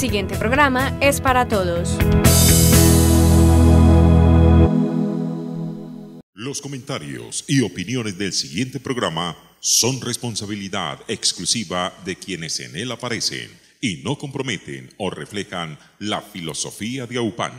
siguiente programa es para todos. Los comentarios y opiniones del siguiente programa son responsabilidad exclusiva de quienes en él aparecen y no comprometen o reflejan la filosofía de AUPAN.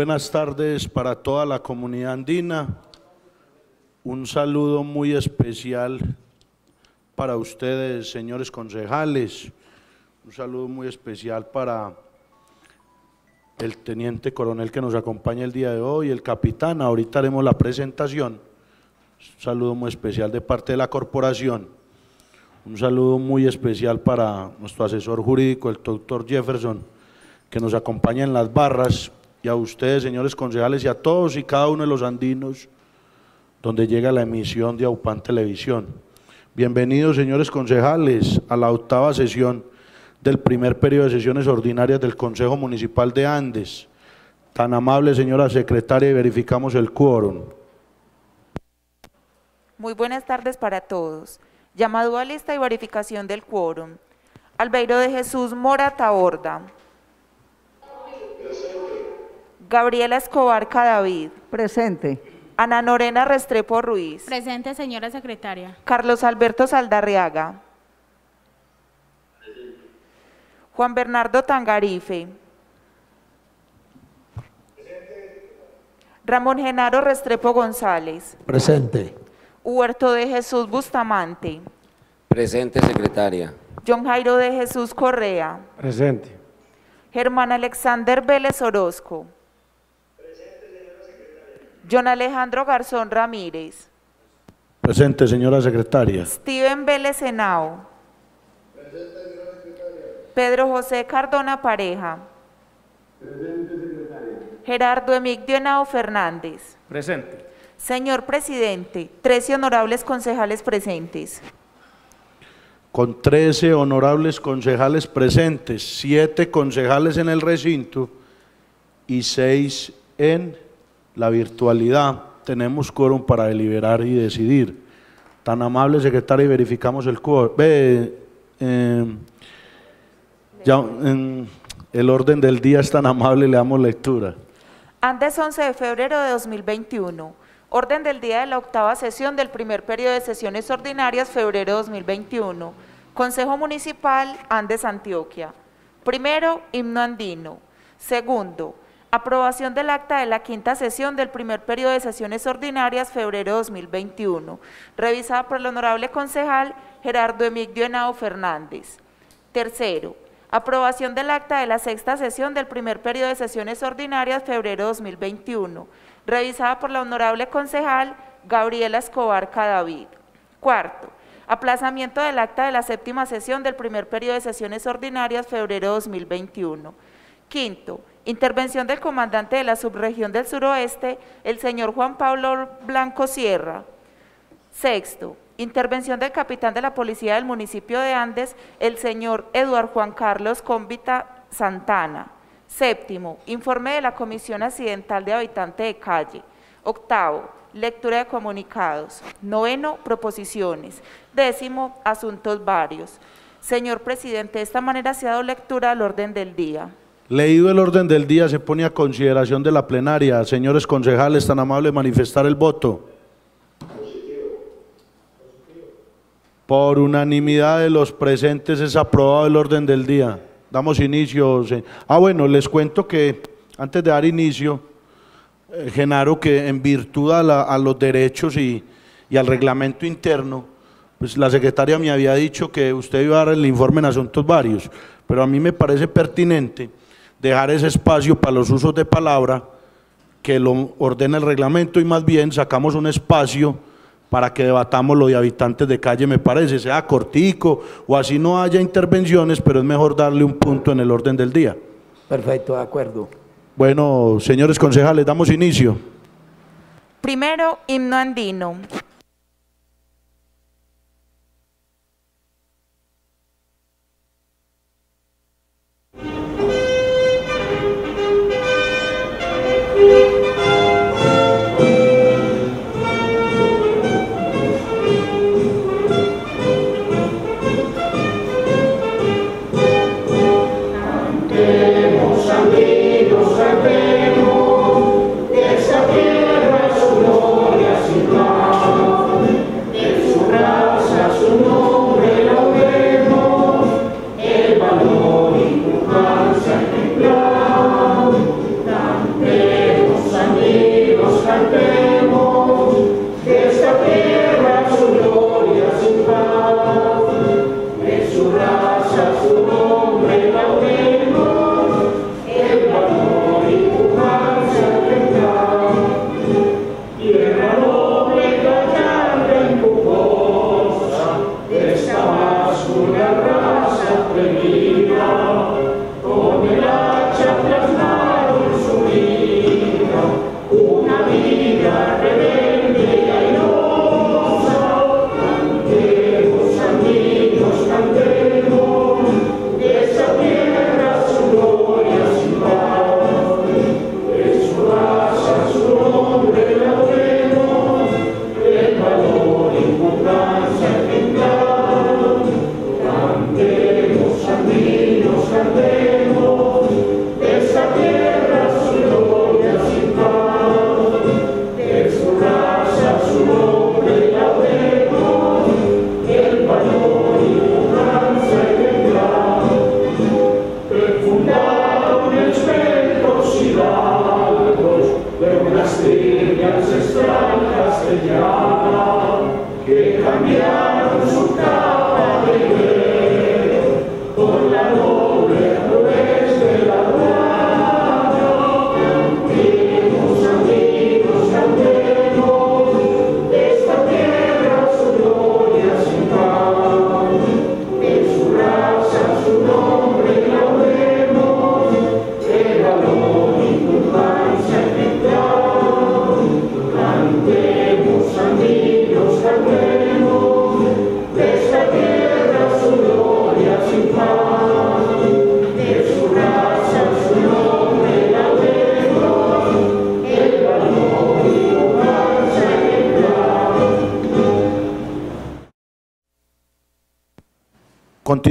Buenas tardes para toda la comunidad andina. Un saludo muy especial para ustedes, señores concejales. Un saludo muy especial para el teniente coronel que nos acompaña el día de hoy, el capitán. Ahorita haremos la presentación. Un saludo muy especial de parte de la corporación. Un saludo muy especial para nuestro asesor jurídico, el doctor Jefferson, que nos acompaña en las barras y a ustedes, señores concejales, y a todos y cada uno de los andinos, donde llega la emisión de AUPAN Televisión. Bienvenidos, señores concejales, a la octava sesión del primer periodo de sesiones ordinarias del Consejo Municipal de Andes. Tan amable, señora secretaria, y verificamos el quórum. Muy buenas tardes para todos. Llamado a lista y verificación del quórum. Albeiro de Jesús Mora Taborda. Gabriela Escobar Cadavid. Presente. Ana Norena Restrepo Ruiz. Presente, señora secretaria. Carlos Alberto Saldarriaga. Juan Bernardo Tangarife. Ramón Genaro Restrepo González. Presente. Huerto de Jesús Bustamante. Presente, secretaria. John Jairo de Jesús Correa. Presente. Germán Alexander Vélez Orozco. John Alejandro Garzón Ramírez. Presente, señora secretaria. Steven Vélez Henao. Pedro José Cardona Pareja. Gerardo Emigdio Henao Fernández. Presente. Señor presidente, 13 honorables concejales presentes. Con 13 honorables concejales presentes, 7 concejales en el recinto y 6 en la virtualidad. Tenemos quórum para deliberar y decidir. Tan amable secretaria, y verificamos el quórum. Eh, el orden del día es tan amable, le damos lectura. Andes 11 de febrero de 2021. Orden del día de la octava sesión del primer periodo de sesiones ordinarias, febrero 2021. Consejo Municipal Andes Antioquia. Primero, himno andino. Segundo, aprobación del acta de la quinta sesión del primer periodo de sesiones ordinarias, febrero 2021. Revisada por el honorable concejal Gerardo Emigdio Henao Fernández. Tercero, aprobación del acta de la sexta sesión del primer periodo de sesiones ordinarias, febrero 2021 revisada por la honorable concejal Gabriela Escobar Cadavid. Cuarto, aplazamiento del acta de la séptima sesión del primer periodo de sesiones ordinarias, febrero 2021. Quinto, intervención del comandante de la subregión del suroeste, el señor Juan Pablo Blanco Sierra. Sexto, intervención del capitán de la policía del municipio de Andes, el señor Eduardo Juan Carlos Cómbita Santana. Séptimo, informe de la Comisión Accidental de Habitante de Calle. Octavo, lectura de comunicados. Noveno, proposiciones. Décimo, asuntos varios. Señor presidente, de esta manera se ha dado lectura al orden del día. Leído el orden del día, se pone a consideración de la plenaria. Señores concejales, tan amables manifestar el voto. Por unanimidad de los presentes es aprobado el orden del día. Damos inicio. Ah, bueno, les cuento que antes de dar inicio, eh, Genaro, que en virtud a, los derechos y, y, al reglamento interno, pues la secretaria me había dicho que usted iba a dar el informe en asuntos varios, pero a mí me parece pertinente dejar ese espacio para los usos de palabra que lo ordena el reglamento y más bien sacamos un espacio para que debatamos lo de habitantes de calle, me parece, sea cortico o así no haya intervenciones, pero es mejor darle un punto en el orden del día. Perfecto, de acuerdo. Bueno, señores concejales, damos inicio. Primero, himno andino.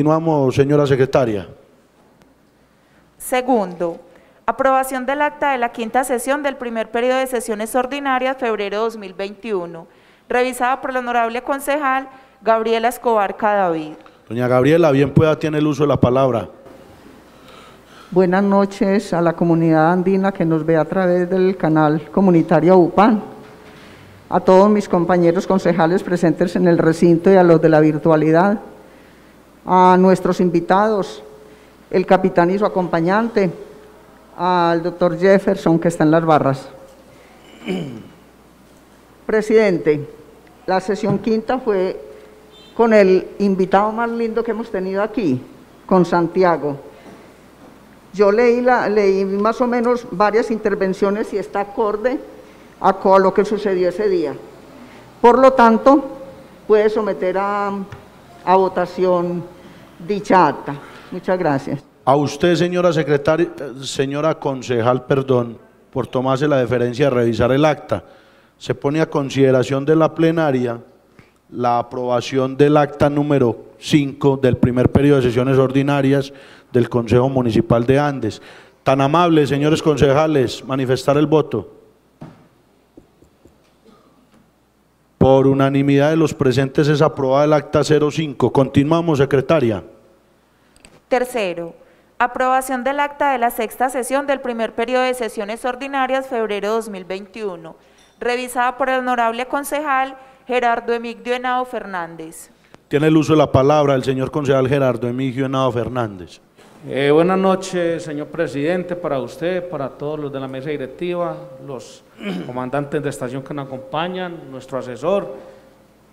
Continuamos, señora secretaria. Segundo, aprobación del acta de la quinta sesión del primer periodo de sesiones ordinarias, febrero 2021, revisada por el honorable concejal Gabriela Escobar Cadavid. Doña Gabriela, bien pueda, tiene el uso de la palabra. Buenas noches a la comunidad andina que nos ve a través del canal comunitario UPAN, a todos mis compañeros concejales presentes en el recinto y a los de la virtualidad, a nuestros invitados, el capitán y su acompañante, al doctor Jefferson que está en las barras. Presidente, la sesión quinta fue con el invitado más lindo que hemos tenido aquí, con Santiago. Yo leí, la, leí más o menos varias intervenciones y está acorde a, a lo que sucedió ese día. Por lo tanto, puede someter a, a votación dicha acta. Muchas gracias. A usted, señora secretaria, señora concejal, perdón, por tomarse la deferencia de revisar el acta. Se pone a consideración de la plenaria la aprobación del acta número 5 del primer periodo de sesiones ordinarias del Consejo Municipal de Andes. Tan amable, señores concejales, manifestar el voto. Por unanimidad de los presentes es aprobada el acta 05. Continuamos, secretaria. Tercero, aprobación del acta de la sexta sesión del primer periodo de sesiones ordinarias, febrero 2021, revisada por el honorable concejal Gerardo Emigdio Henao Fernández. Tiene el uso de la palabra el señor concejal Gerardo Emigdio Henao Fernández. Eh, buenas noches, señor presidente, para usted, para todos los de la mesa directiva, los comandantes de estación que nos acompañan, nuestro asesor,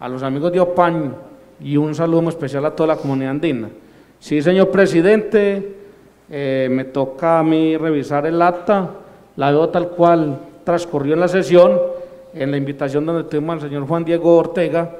a los amigos de OPAN y un saludo muy especial a toda la comunidad andina. Sí, señor presidente, eh, me toca a mí revisar el acta la veo tal cual transcurrió en la sesión, en la invitación donde tuvimos al señor Juan Diego Ortega,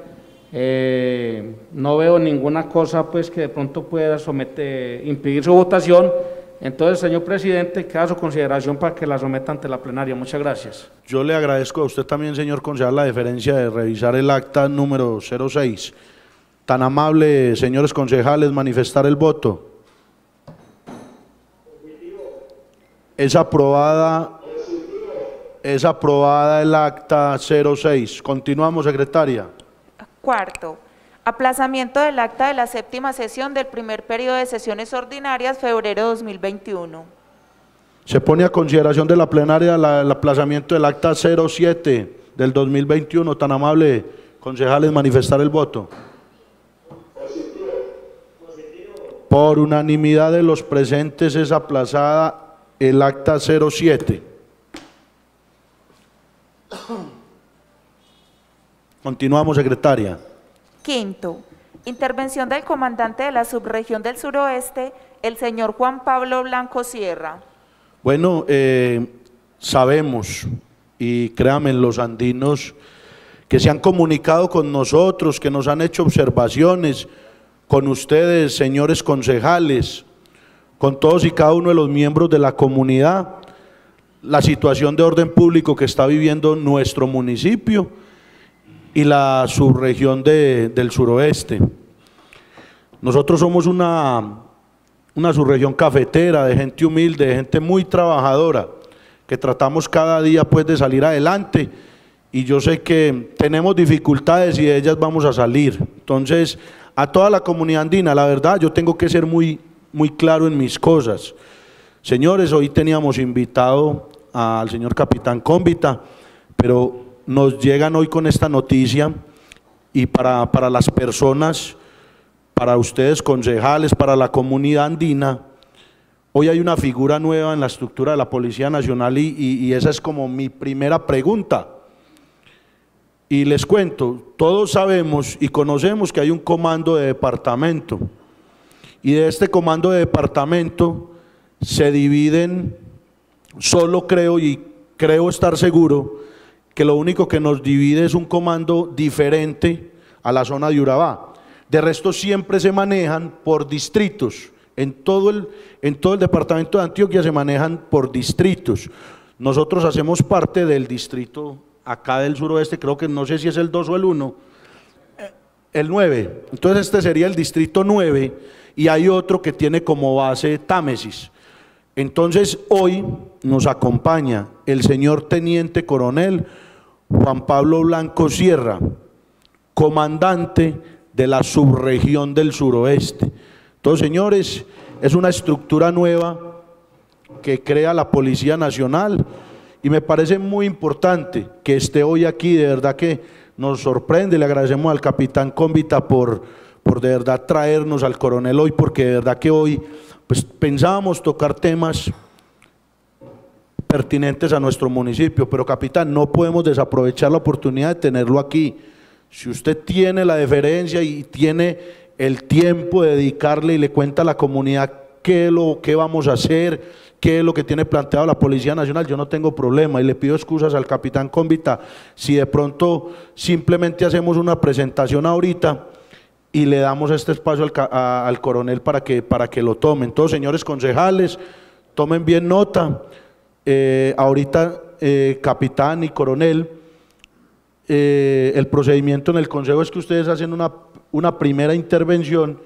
eh, no veo ninguna cosa pues que de pronto pueda someter, impedir su votación. Entonces, señor presidente, queda su consideración para que la someta ante la plenaria. Muchas gracias. Yo le agradezco a usted también, señor concejal, la deferencia de revisar el acta número 06. Tan amable, señores concejales, manifestar el voto. Es aprobada, es aprobada el acta 06. Continuamos, secretaria. Cuarto, aplazamiento del acta de la séptima sesión del primer periodo de sesiones ordinarias, febrero 2021. Se pone a consideración de la plenaria el aplazamiento del acta 07 del 2021. Tan amable, concejales, manifestar el voto. Por unanimidad de los presentes es aplazada el acta 07. Continuamos, secretaria. Quinto, intervención del comandante de la subregión del suroeste, el señor Juan Pablo Blanco Sierra. Bueno, eh, sabemos, y créanme, los andinos que se han comunicado con nosotros, que nos han hecho observaciones, con ustedes, señores concejales, con todos y cada uno de los miembros de la comunidad, la situación de orden público que está viviendo nuestro municipio y la subregión de- del suroeste. Nosotros somos una, una subregión cafetera, de gente humilde, de gente muy trabajadora, que tratamos cada día pues de salir adelante y yo sé que tenemos dificultades y de ellas vamos a salir. Entonces, a toda la comunidad andina, la verdad, yo tengo que ser muy, muy claro en mis cosas. Señores, hoy teníamos invitado al señor capitán Cómbita, pero nos llegan hoy con esta noticia y para, para las personas, para ustedes concejales, para la comunidad andina, hoy hay una figura nueva en la estructura de la Policía Nacional y, y- y esa es como mi primera pregunta. Y les cuento, todos sabemos y conocemos que hay un comando de departamento y de este comando de departamento se dividen, solo creo y creo estar seguro que lo único que nos divide es un comando diferente a la zona de Urabá. De resto siempre se manejan por distritos. En todo el, en todo el departamento de Antioquia se manejan por distritos. Nosotros hacemos parte del distrito acá del suroeste, creo que no sé si es el 2 o el 1, el 9. Entonces este sería el distrito 9 y hay otro que tiene como base Támesis. Entonces hoy nos acompaña el señor teniente coronel Juan Pablo Blanco Sierra, comandante de la subregión del suroeste. Entonces, señores, es una estructura nueva que crea la Policía Nacional y me parece muy importante que esté hoy aquí, de verdad que nos sorprende, le agradecemos al capitán Cómbita por, por de verdad traernos al coronel hoy, porque de verdad que hoy pues pensábamos tocar temas pertinentes a nuestro municipio, pero capitán, no podemos desaprovechar la oportunidad de tenerlo aquí. Si usted tiene la deferencia y tiene el tiempo de dedicarle y le cuenta a la comunidad qué, es lo, qué vamos a hacer, qué es lo que tiene planteado la Policía Nacional, yo no tengo problema y le pido excusas al capitán Cómbita si de pronto simplemente hacemos una presentación ahorita y le damos este espacio al, coronel para que, para que lo tomen. Todos señores concejales, tomen bien nota. Eh, ahorita, eh, capitán y coronel, eh, el procedimiento en el consejo es que ustedes hacen una, una primera intervención,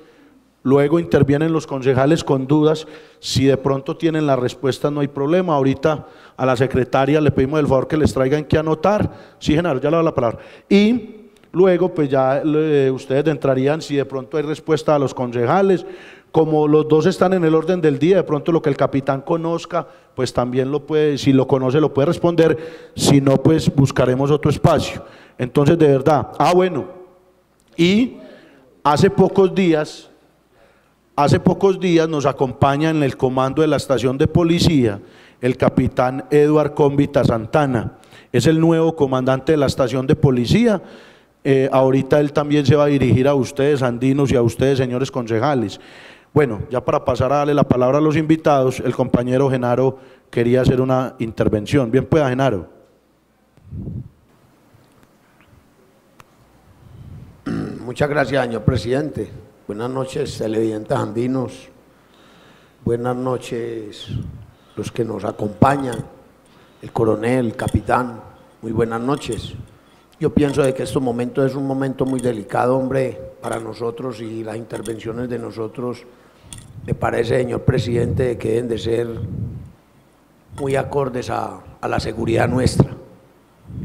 luego intervienen los concejales con dudas, si de pronto tienen la respuesta no hay problema, ahorita a la secretaria le pedimos el favor que les traigan que anotar, sí Genaro, ya le doy la palabra, y luego pues ya eh, ustedes entrarían si de pronto hay respuesta a los concejales, como los dos están en el orden del día, de pronto lo que el capitán conozca, pues también lo puede, si lo conoce lo puede responder, si no pues buscaremos otro espacio. Entonces de verdad, ah bueno, y hace pocos días, hace pocos días nos acompaña en el comando de la estación de policía el capitán Eduard Cómbita Santana, es el nuevo comandante de la estación de policía. Eh, ahorita él también se va a dirigir a ustedes, andinos, y a ustedes, señores concejales. Bueno, ya para pasar a darle la palabra a los invitados, el compañero Genaro quería hacer una intervención. Bien pueda, Genaro. Muchas gracias, señor presidente. Buenas noches, televidentes andinos. Buenas noches, los que nos acompañan, el coronel, el capitán. Muy buenas noches. Yo pienso de que este momento es un momento muy delicado, hombre, para nosotros y las intervenciones de nosotros, me parece, señor presidente, que deben de ser muy acordes a, la seguridad nuestra.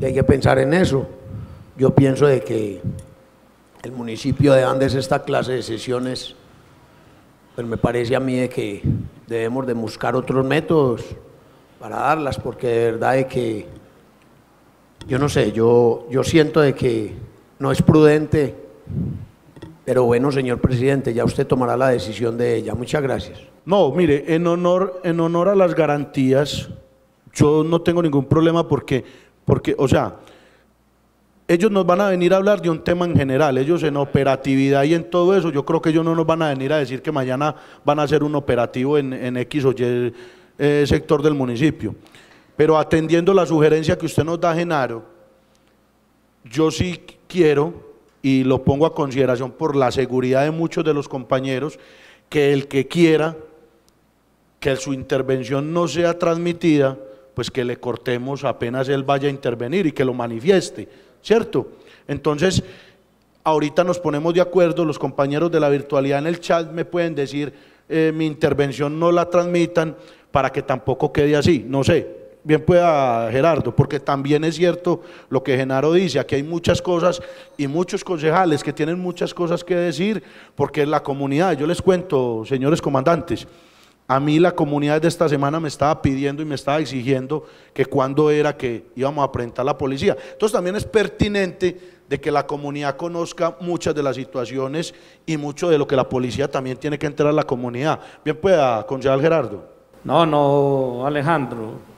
Y hay que pensar en eso. Yo pienso de que el municipio de Andes esta clase de sesiones, pues me parece a mí de que debemos de buscar otros métodos para darlas, porque de verdad de que, yo no sé, yo, yo siento de que no es prudente, pero bueno, señor presidente, ya usted tomará la decisión de ella. Muchas gracias. No, mire, en honor, en honor a las garantías, yo no tengo ningún problema porque, porque, o sea, ellos nos van a venir a hablar de un tema en general, ellos en operatividad y en todo eso, yo creo que ellos no nos van a venir a decir que mañana van a hacer un operativo en, en X o Y eh, sector del municipio. Pero atendiendo la sugerencia que usted nos da, Genaro, yo sí quiero, y lo pongo a consideración por la seguridad de muchos de los compañeros, que el que quiera que su intervención no sea transmitida, pues que le cortemos apenas él vaya a intervenir y que lo manifieste ¿cierto? Entonces, ahorita nos ponemos de acuerdo, los compañeros de la virtualidad en el chat me pueden decir, eh, mi intervención no la transmitan para que tampoco quede así, no sé. Bien pueda Gerardo, porque también es cierto lo que Genaro dice, aquí hay muchas cosas y muchos concejales que tienen muchas cosas que decir, porque la comunidad, yo les cuento, señores comandantes, a mí la comunidad de esta semana me estaba pidiendo y me estaba exigiendo que cuándo era que íbamos a presentar a la policía. Entonces también es pertinente de que la comunidad conozca muchas de las situaciones y mucho de lo que la policía también tiene que entrar a la comunidad. Bien pueda, concejal Gerardo. No, no, Alejandro.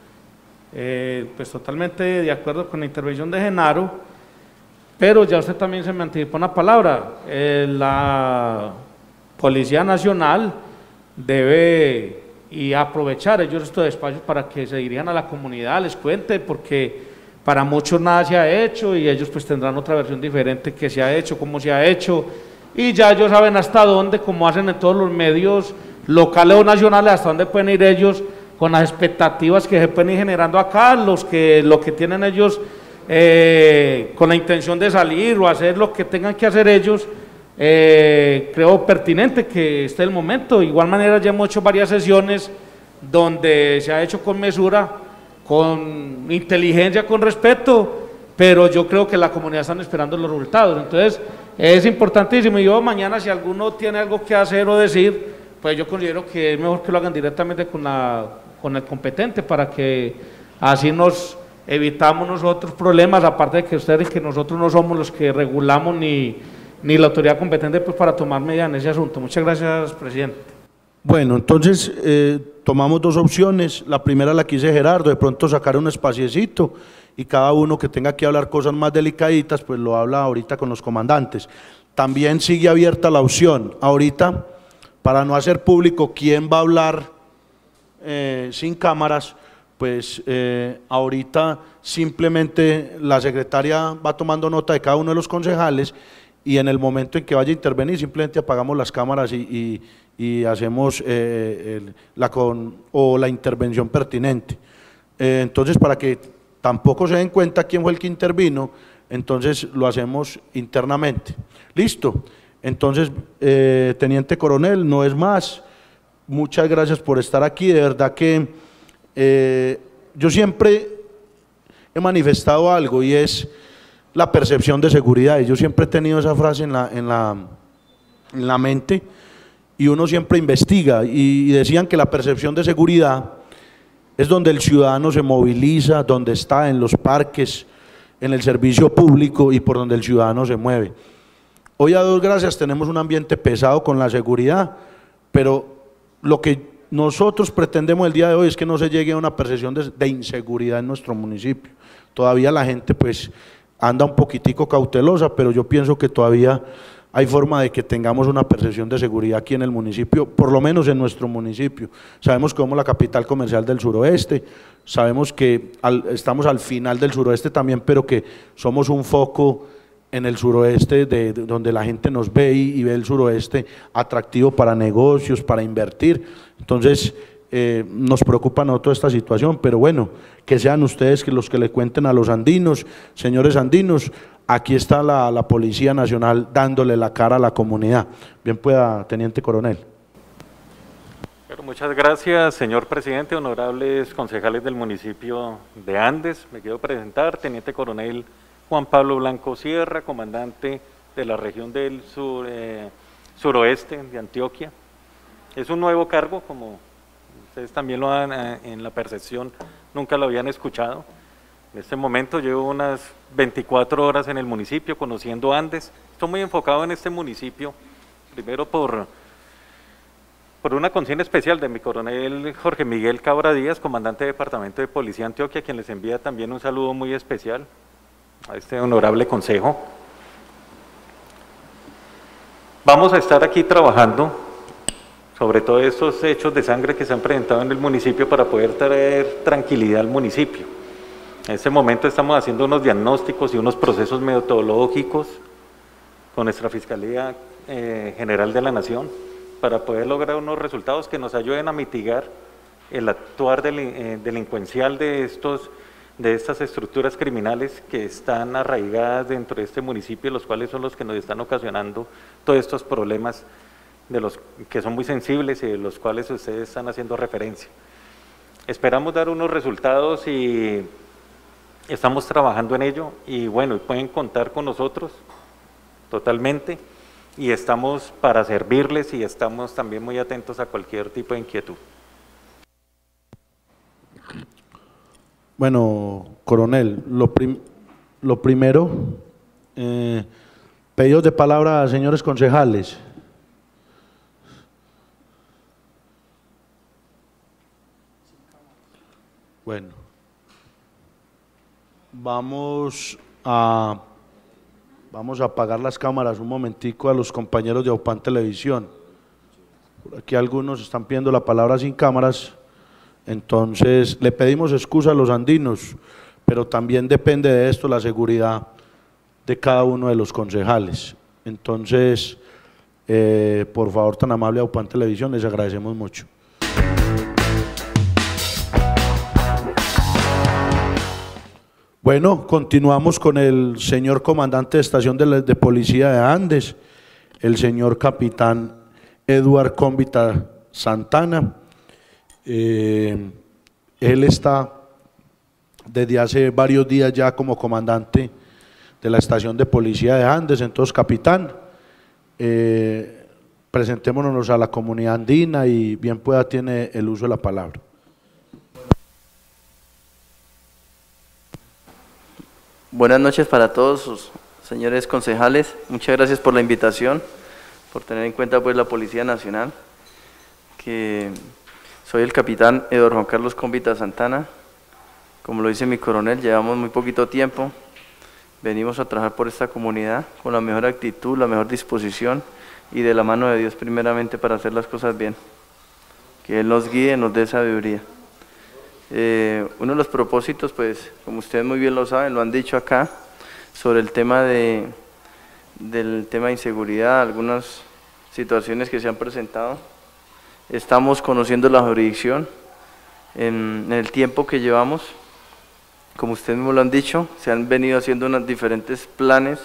Eh, pues totalmente de acuerdo con la intervención de Genaro, pero ya usted también se me anticipó una palabra. Eh, la Policía Nacional debe y aprovechar ellos estos espacios para que se dirijan a la comunidad, les cuente, porque para muchos nada se ha hecho y ellos pues tendrán otra versión diferente que se ha hecho, cómo se ha hecho, y ya ellos saben hasta dónde, como hacen en todos los medios locales o nacionales, hasta dónde pueden ir ellos con las expectativas que se pueden ir generando acá, los que, lo que tienen ellos eh, con la intención de salir o hacer lo que tengan que hacer ellos, eh, creo pertinente que esté el momento. De igual manera ya hemos hecho varias sesiones donde se ha hecho con mesura, con inteligencia, con respeto, pero yo creo que la comunidad está esperando los resultados. Entonces es importantísimo. Y yo mañana si alguno tiene algo que hacer o decir, pues yo considero que es mejor que lo hagan directamente con, la, con el competente para que así nos evitamos nosotros problemas, aparte de que ustedes, que nosotros no somos los que regulamos ni ni la autoridad competente pues, para tomar medidas en ese asunto. Muchas gracias, presidente. Bueno, entonces eh, tomamos dos opciones. La primera la quise Gerardo, de pronto sacar un espaciecito y cada uno que tenga que hablar cosas más delicaditas, pues lo habla ahorita con los comandantes. También sigue abierta la opción. Ahorita, para no hacer público quién va a hablar eh, sin cámaras, pues eh, ahorita simplemente la secretaria va tomando nota de cada uno de los concejales y en el momento en que vaya a intervenir simplemente apagamos las cámaras y, hacemos eh, la o la intervención pertinente. Entonces, para que tampoco se den cuenta quién fue el que intervino, entonces lo hacemos internamente. Listo. Entonces, Teniente Coronel, no es más. Muchas gracias por estar aquí. De verdad que yo siempre he manifestado algo y es la percepción de seguridad. Y yo siempre he tenido esa frase en la, en la, en la mente y uno siempre investiga y, decían que la percepción de seguridad es donde el ciudadano se moviliza, donde está en los parques, en el servicio público y por donde el ciudadano se mueve. Hoy a dos gracias tenemos un ambiente pesado con la seguridad, pero lo que nosotros pretendemos el día de hoy es que no se llegue a una percepción de, inseguridad en nuestro municipio. Todavía la gente pues anda un poquitico cautelosa, pero yo pienso que todavía hay forma de que tengamos una percepción de seguridad aquí en el municipio, por lo menos en nuestro municipio. Sabemos que somos la capital comercial del suroeste, sabemos que estamos al final del suroeste también, pero que somos un foco en el suroeste de, donde la gente nos ve y, ve el suroeste atractivo para negocios, para invertir. Entonces, eh, nos preocupa no toda esta situación, pero bueno, que sean ustedes que los que le cuenten a los andinos, señores andinos, aquí está la, la Policía Nacional dándole la cara a la comunidad. Bien pueda, Teniente Coronel. muchas gracias, señor presidente, honorables concejales del municipio de Andes. Me quiero presentar, Teniente Coronel Juan Pablo Blanco Sierra, comandante de la región del sur, eh, suroeste de Antioquia. Es un nuevo cargo, como ustedes también lo dan eh, en la percepción, nunca lo habían escuchado. En este momento llevo unas 24 horas en el municipio conociendo Andes. Estoy muy enfocado en este municipio, primero por, por una conciencia especial de mi coronel Jorge Miguel Cabra Díaz, comandante de Departamento de Policía Antioquia, quien les envía también un saludo muy especial a este honorable consejo. Vamos a estar aquí trabajando sobre todos estos hechos de sangre que se han presentado en el municipio para poder traer tranquilidad al municipio. En este momento estamos haciendo unos diagnósticos y unos procesos metodológicos con nuestra Fiscalía eh, General de la Nación para poder lograr unos resultados que nos ayuden a mitigar el actuar eh, delincuencial de estos de estas estructuras criminales que están arraigadas dentro de este municipio, los cuales son los que nos están ocasionando todos estos problemas de los que son muy sensibles y de los cuales ustedes están haciendo referencia. Esperamos dar unos resultados y estamos trabajando en ello y bueno, pueden contar con nosotros totalmente y estamos para servirles y estamos también muy atentos a cualquier tipo de inquietud. Bueno, coronel, lo, lo primero, eh, pedidos de palabra a señores concejales. Bueno, vamos a, vamos a apagar las cámaras un momentico a los compañeros de Aupan Televisión. Aquí algunos están pidiendo la palabra sin cámaras. Entonces, le pedimos excusa a los andinos, pero también depende de esto la seguridad de cada uno de los concejales. Entonces, eh, por favor, tan amable a UPAN Televisión, les agradecemos mucho. Bueno, continuamos con el señor comandante de estación de, policía de Andes, el señor capitán Eduard Cómbita Santana. Eh, él está desde hace varios días ya como comandante de la estación de policía de Andes, entonces capitán, eh, presentémonos a la comunidad andina y bien pueda tiene el uso de la palabra. Buenas noches para todos sus señores concejales, muchas gracias por la invitación, por tener en cuenta pues la Policía Nacional, que soy el capitán Eduardo Juan Carlos Convita Santana. Como lo dice mi coronel, llevamos muy poquito tiempo. Venimos a trabajar por esta comunidad con la mejor actitud, la mejor disposición y de la mano de Dios primeramente para hacer las cosas bien. Que Él nos guíe, nos dé sabiduría. Eh, uno de los propósitos, pues, como ustedes muy bien lo saben, lo han dicho acá, sobre el tema de, del tema de inseguridad, algunas situaciones que se han presentado Estamos conociendo la jurisdicción en, el tiempo que llevamos. Como ustedes me lo han dicho, se han venido haciendo unos diferentes planes.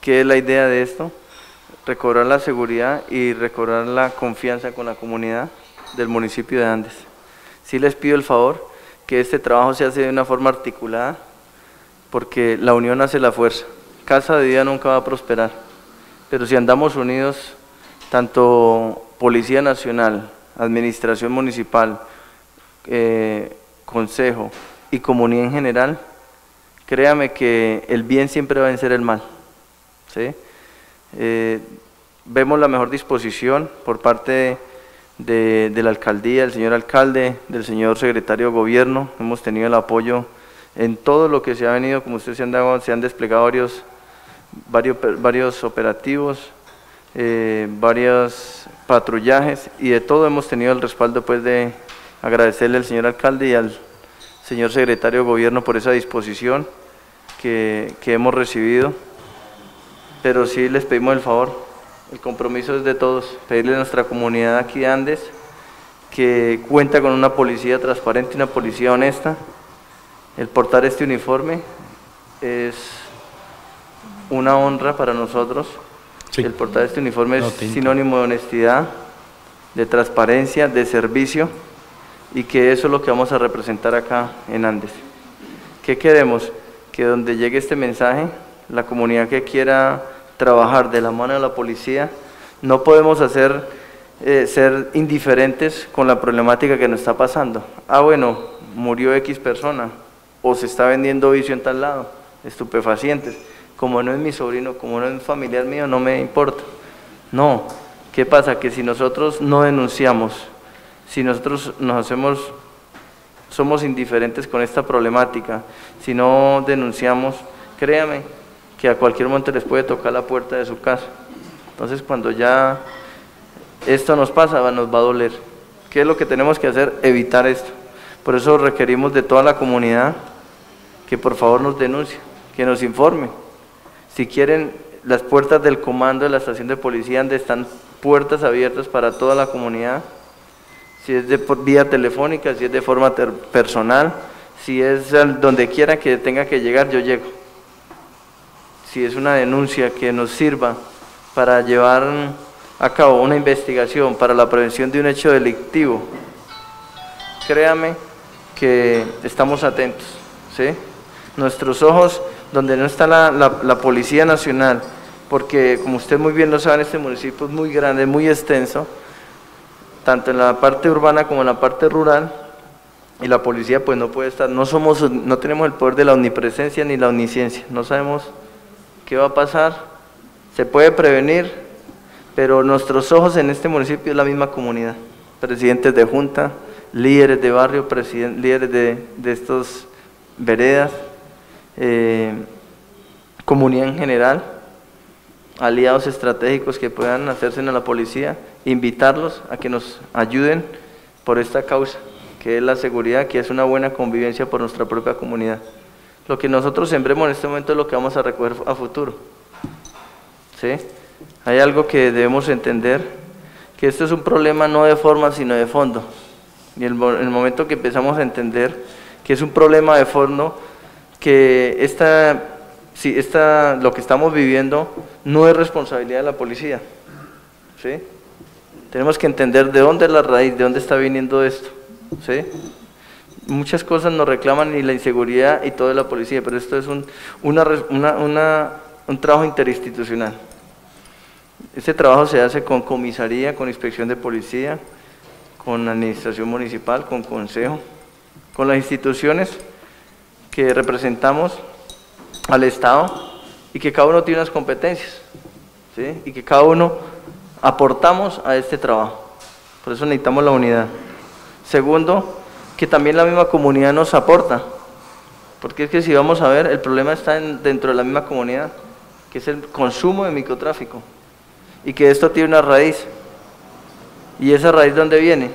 ¿Qué es la idea de esto? Recobrar la seguridad y recobrar la confianza con la comunidad del municipio de Andes. Sí les pido el favor que este trabajo se hace de una forma articulada, porque la unión hace la fuerza. Casa de día nunca va a prosperar, pero si andamos unidos, tanto Policía Nacional, Administración Municipal, eh, Consejo y comunidad en general, créame que el bien siempre va a vencer el mal. Eh, vemos la mejor disposición por parte de, la alcaldía, del señor alcalde, del señor secretario de gobierno. Hemos tenido el apoyo en todo lo que se ha venido, como ustedes se han, dado, se han desplegado varios, operativos, eh, varios patrullajes y de todo hemos tenido el respaldo pues de agradecerle al señor alcalde y al señor secretario de gobierno por esa disposición que, que hemos recibido, pero sí les pedimos el favor, el compromiso es de todos, pedirle a nuestra comunidad aquí de Andes que cuenta con una policía transparente, una policía honesta, el portar este uniforme es una honra para nosotros. El portar este uniforme es sinónimo de honestidad, de transparencia, de servicio y que eso es lo que vamos a representar acá en Andes. ¿Qué queremos? Que donde llegue este mensaje, la comunidad que quiera trabajar de la mano de la policía, no podemos hacer eh, ser indiferentes con la problemática que nos está pasando. Ah, bueno, murió X persona, o se está vendiendo vicio en tal lado, estupefacientes. Como no es mi sobrino, como no es familiar mío, no me importa. No, ¿qué pasa? Que si nosotros no denunciamos, si nosotros nos hacemos, somos indiferentes con esta problemática, si no denunciamos, créame que a cualquier momento les puede tocar la puerta de su casa. Entonces cuando ya esto nos pasa, nos va a doler. ¿Qué es lo que tenemos que hacer? Evitar esto. Por eso requerimos de toda la comunidad que por favor nos denuncie, que nos informe. Si quieren, las puertas del comando de la estación de policía donde están puertas abiertas para toda la comunidad, si es de vía telefónica, si es de forma personal, si es donde quiera que tenga que llegar, yo llego. Si es una denuncia que nos sirva para llevar a cabo una investigación para la prevención de un hecho delictivo, créame que estamos atentos, ¿sí? nuestros ojos donde no está la, Policía Nacional, porque como usted muy bien lo sabe, este municipio es muy grande, muy extenso, tanto en la parte urbana como en la parte rural, y la policía pues no puede estar, no somos, no tenemos el poder de la omnipresencia ni la omnisciencia, no sabemos qué va a pasar, se puede prevenir, pero nuestros ojos en este municipio es la misma comunidad, presidentes de junta, líderes de barrio, líderes de, de estos veredas, eh, comunidad en general, aliados estratégicos que puedan hacerse en la policía, invitarlos a que nos ayuden por esta causa, que es la seguridad, que es una buena convivencia por nuestra propia comunidad. Lo que nosotros sembremos en este momento es lo que vamos a recoger a futuro. ¿Sí? Hay algo que debemos entender, que esto es un problema no de forma, sino de fondo. Y en el momento que empezamos a entender que es un problema de fondo, que esta, si esta, lo que estamos viviendo no es responsabilidad de la policía. ¿sí? Tenemos que entender de dónde es la raíz, de dónde está viniendo esto. ¿sí? Muchas cosas nos reclaman y la inseguridad y todo de la policía, pero esto es un, una, una, un trabajo interinstitucional. Este trabajo se hace con comisaría, con inspección de policía, con administración municipal, con consejo, con las instituciones que representamos al Estado y que cada uno tiene unas competencias ¿sí? y que cada uno aportamos a este trabajo. Por eso necesitamos la unidad. Segundo, que también la misma comunidad nos aporta, porque es que si vamos a ver, el problema está dentro de la misma comunidad, que es el consumo de microtráfico, y que esto tiene una raíz. ¿Y esa raíz dónde viene?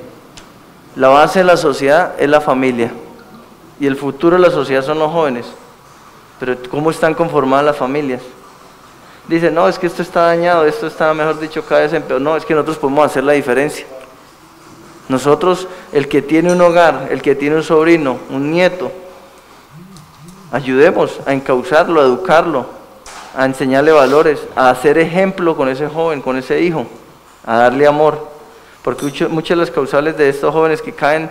La base de la sociedad es la familia y el futuro de la sociedad son los jóvenes. Pero ¿cómo están conformadas las familias? Dicen, no, es que esto está dañado, esto está, mejor dicho, cada vez en peor. No, es que nosotros podemos hacer la diferencia. Nosotros, el que tiene un hogar, el que tiene un sobrino, un nieto, ayudemos a encauzarlo, a educarlo, a enseñarle valores, a hacer ejemplo con ese joven, con ese hijo, a darle amor. Porque muchas de las causales de estos jóvenes que caen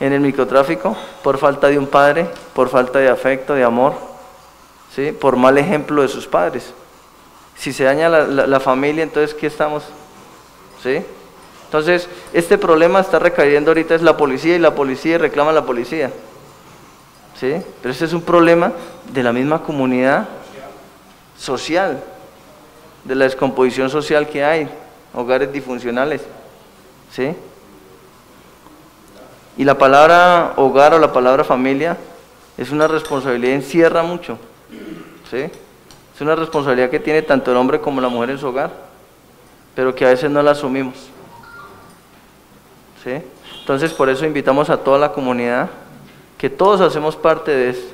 en el microtráfico por falta de un padre, por falta de afecto, de amor, ¿sí? por mal ejemplo de sus padres. Si se daña la, familia, entonces ¿qué estamos? ¿Sí? Entonces, este problema está recayendo ahorita es la policía y la policía reclama a la policía. ¿Sí? Pero este es un problema de la misma comunidad social, de la descomposición social que hay, hogares disfuncionales. ¿Sí? Y la palabra hogar o la palabra familia es una responsabilidad, encierra mucho. ¿sí? Es una responsabilidad que tiene tanto el hombre como la mujer en su hogar. pero que a veces no la asumimos. ¿Sí? Entonces, por eso invitamos a toda la comunidad, que todos hacemos parte de esto.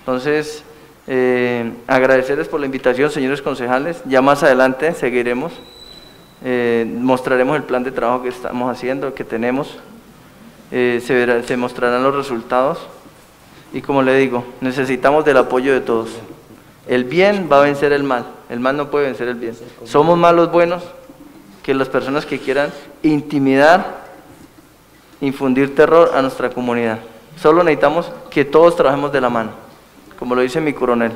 Entonces, eh, agradecerles por la invitación, señores concejales. Ya más adelante seguiremos, eh, mostraremos el plan de trabajo que estamos haciendo, que tenemos. Eh, se, mostrarán los resultados. Y como le digo, necesitamos del apoyo de todos. El bien va a vencer el mal, el mal no puede vencer el bien. Somos más los buenos que las personas que quieran intimidar, infundir terror a nuestra comunidad. Solo necesitamos que todos trabajemos de la mano, como lo dice mi coronel.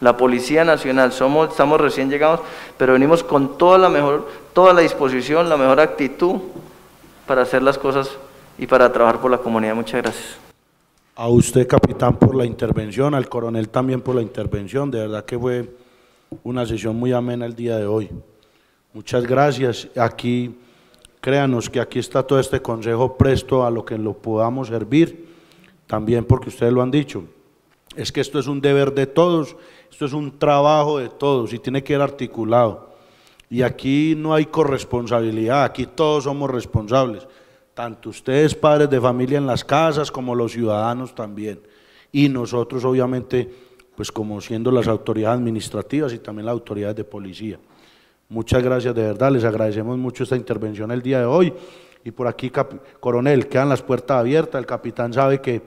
La Policía Nacional, somos, estamos recién llegados, pero venimos con toda la mejor, toda la disposición, la mejor actitud para hacer las cosas y para trabajar por la comunidad. Muchas gracias. A usted, capitán, por la intervención, al coronel también por la intervención. De verdad que fue una sesión muy amena el día de hoy. Muchas gracias. Aquí, créanos que aquí está todo este consejo presto a lo que lo podamos servir, también porque ustedes lo han dicho. Es que esto es un deber de todos, esto es un trabajo de todos y tiene que ir articulado. Y aquí no hay corresponsabilidad, aquí todos somos responsables tanto ustedes padres de familia en las casas como los ciudadanos también. Y nosotros obviamente, pues como siendo las autoridades administrativas y también las autoridades de policía. Muchas gracias de verdad, les agradecemos mucho esta intervención el día de hoy. Y por aquí, coronel, quedan las puertas abiertas, el capitán sabe que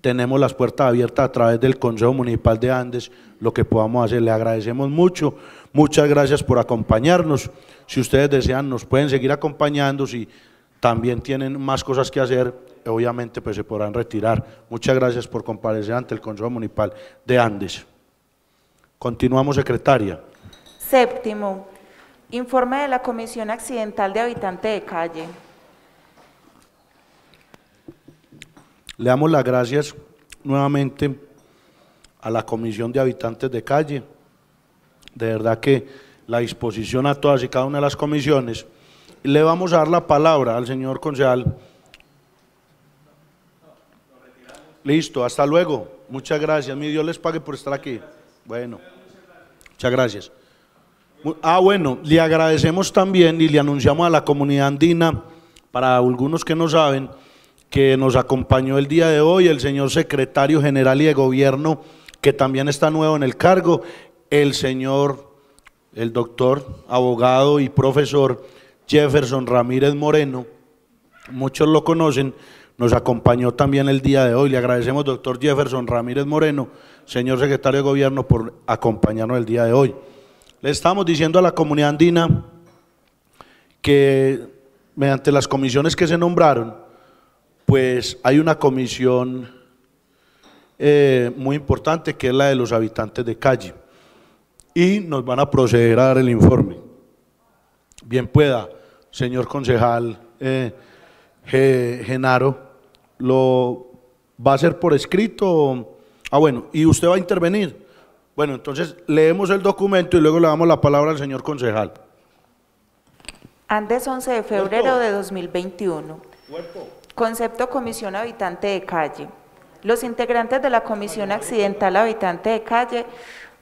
tenemos las puertas abiertas a través del Consejo Municipal de Andes, lo que podamos hacer. Le agradecemos mucho, muchas gracias por acompañarnos. Si ustedes desean, nos pueden seguir acompañando. Si también tienen más cosas que hacer, obviamente pues se podrán retirar. Muchas gracias por comparecer ante el Consejo Municipal de Andes. Continuamos, secretaria. Séptimo, informe de la Comisión Accidental de Habitante de Calle. Le damos las gracias nuevamente a la Comisión de Habitantes de Calle. De verdad que la disposición a todas y cada una de las comisiones le vamos a dar la palabra al señor concejal. Listo, hasta luego. Muchas gracias. Mi Dios les pague por estar aquí. Bueno, muchas gracias. Ah, bueno, le agradecemos también y le anunciamos a la comunidad andina, para algunos que no saben, que nos acompañó el día de hoy el señor secretario general y de gobierno, que también está nuevo en el cargo, el señor, el doctor, abogado y profesor Jefferson Ramírez Moreno, muchos lo conocen, nos acompañó también el día de hoy. Le agradecemos, doctor Jefferson Ramírez Moreno, señor secretario de Gobierno, por acompañarnos el día de hoy. Le estamos diciendo a la comunidad andina que mediante las comisiones que se nombraron, pues hay una comisión eh, muy importante que es la de los habitantes de calle y nos van a proceder a dar el informe. Bien pueda señor concejal eh, Genaro, ¿lo va a hacer por escrito? Ah, bueno, ¿y usted va a intervenir? Bueno, entonces leemos el documento y luego le damos la palabra al señor concejal. Andes 11 de febrero de 2021. Concepto Comisión Habitante de Calle. Los integrantes de la Comisión Accidental Habitante de Calle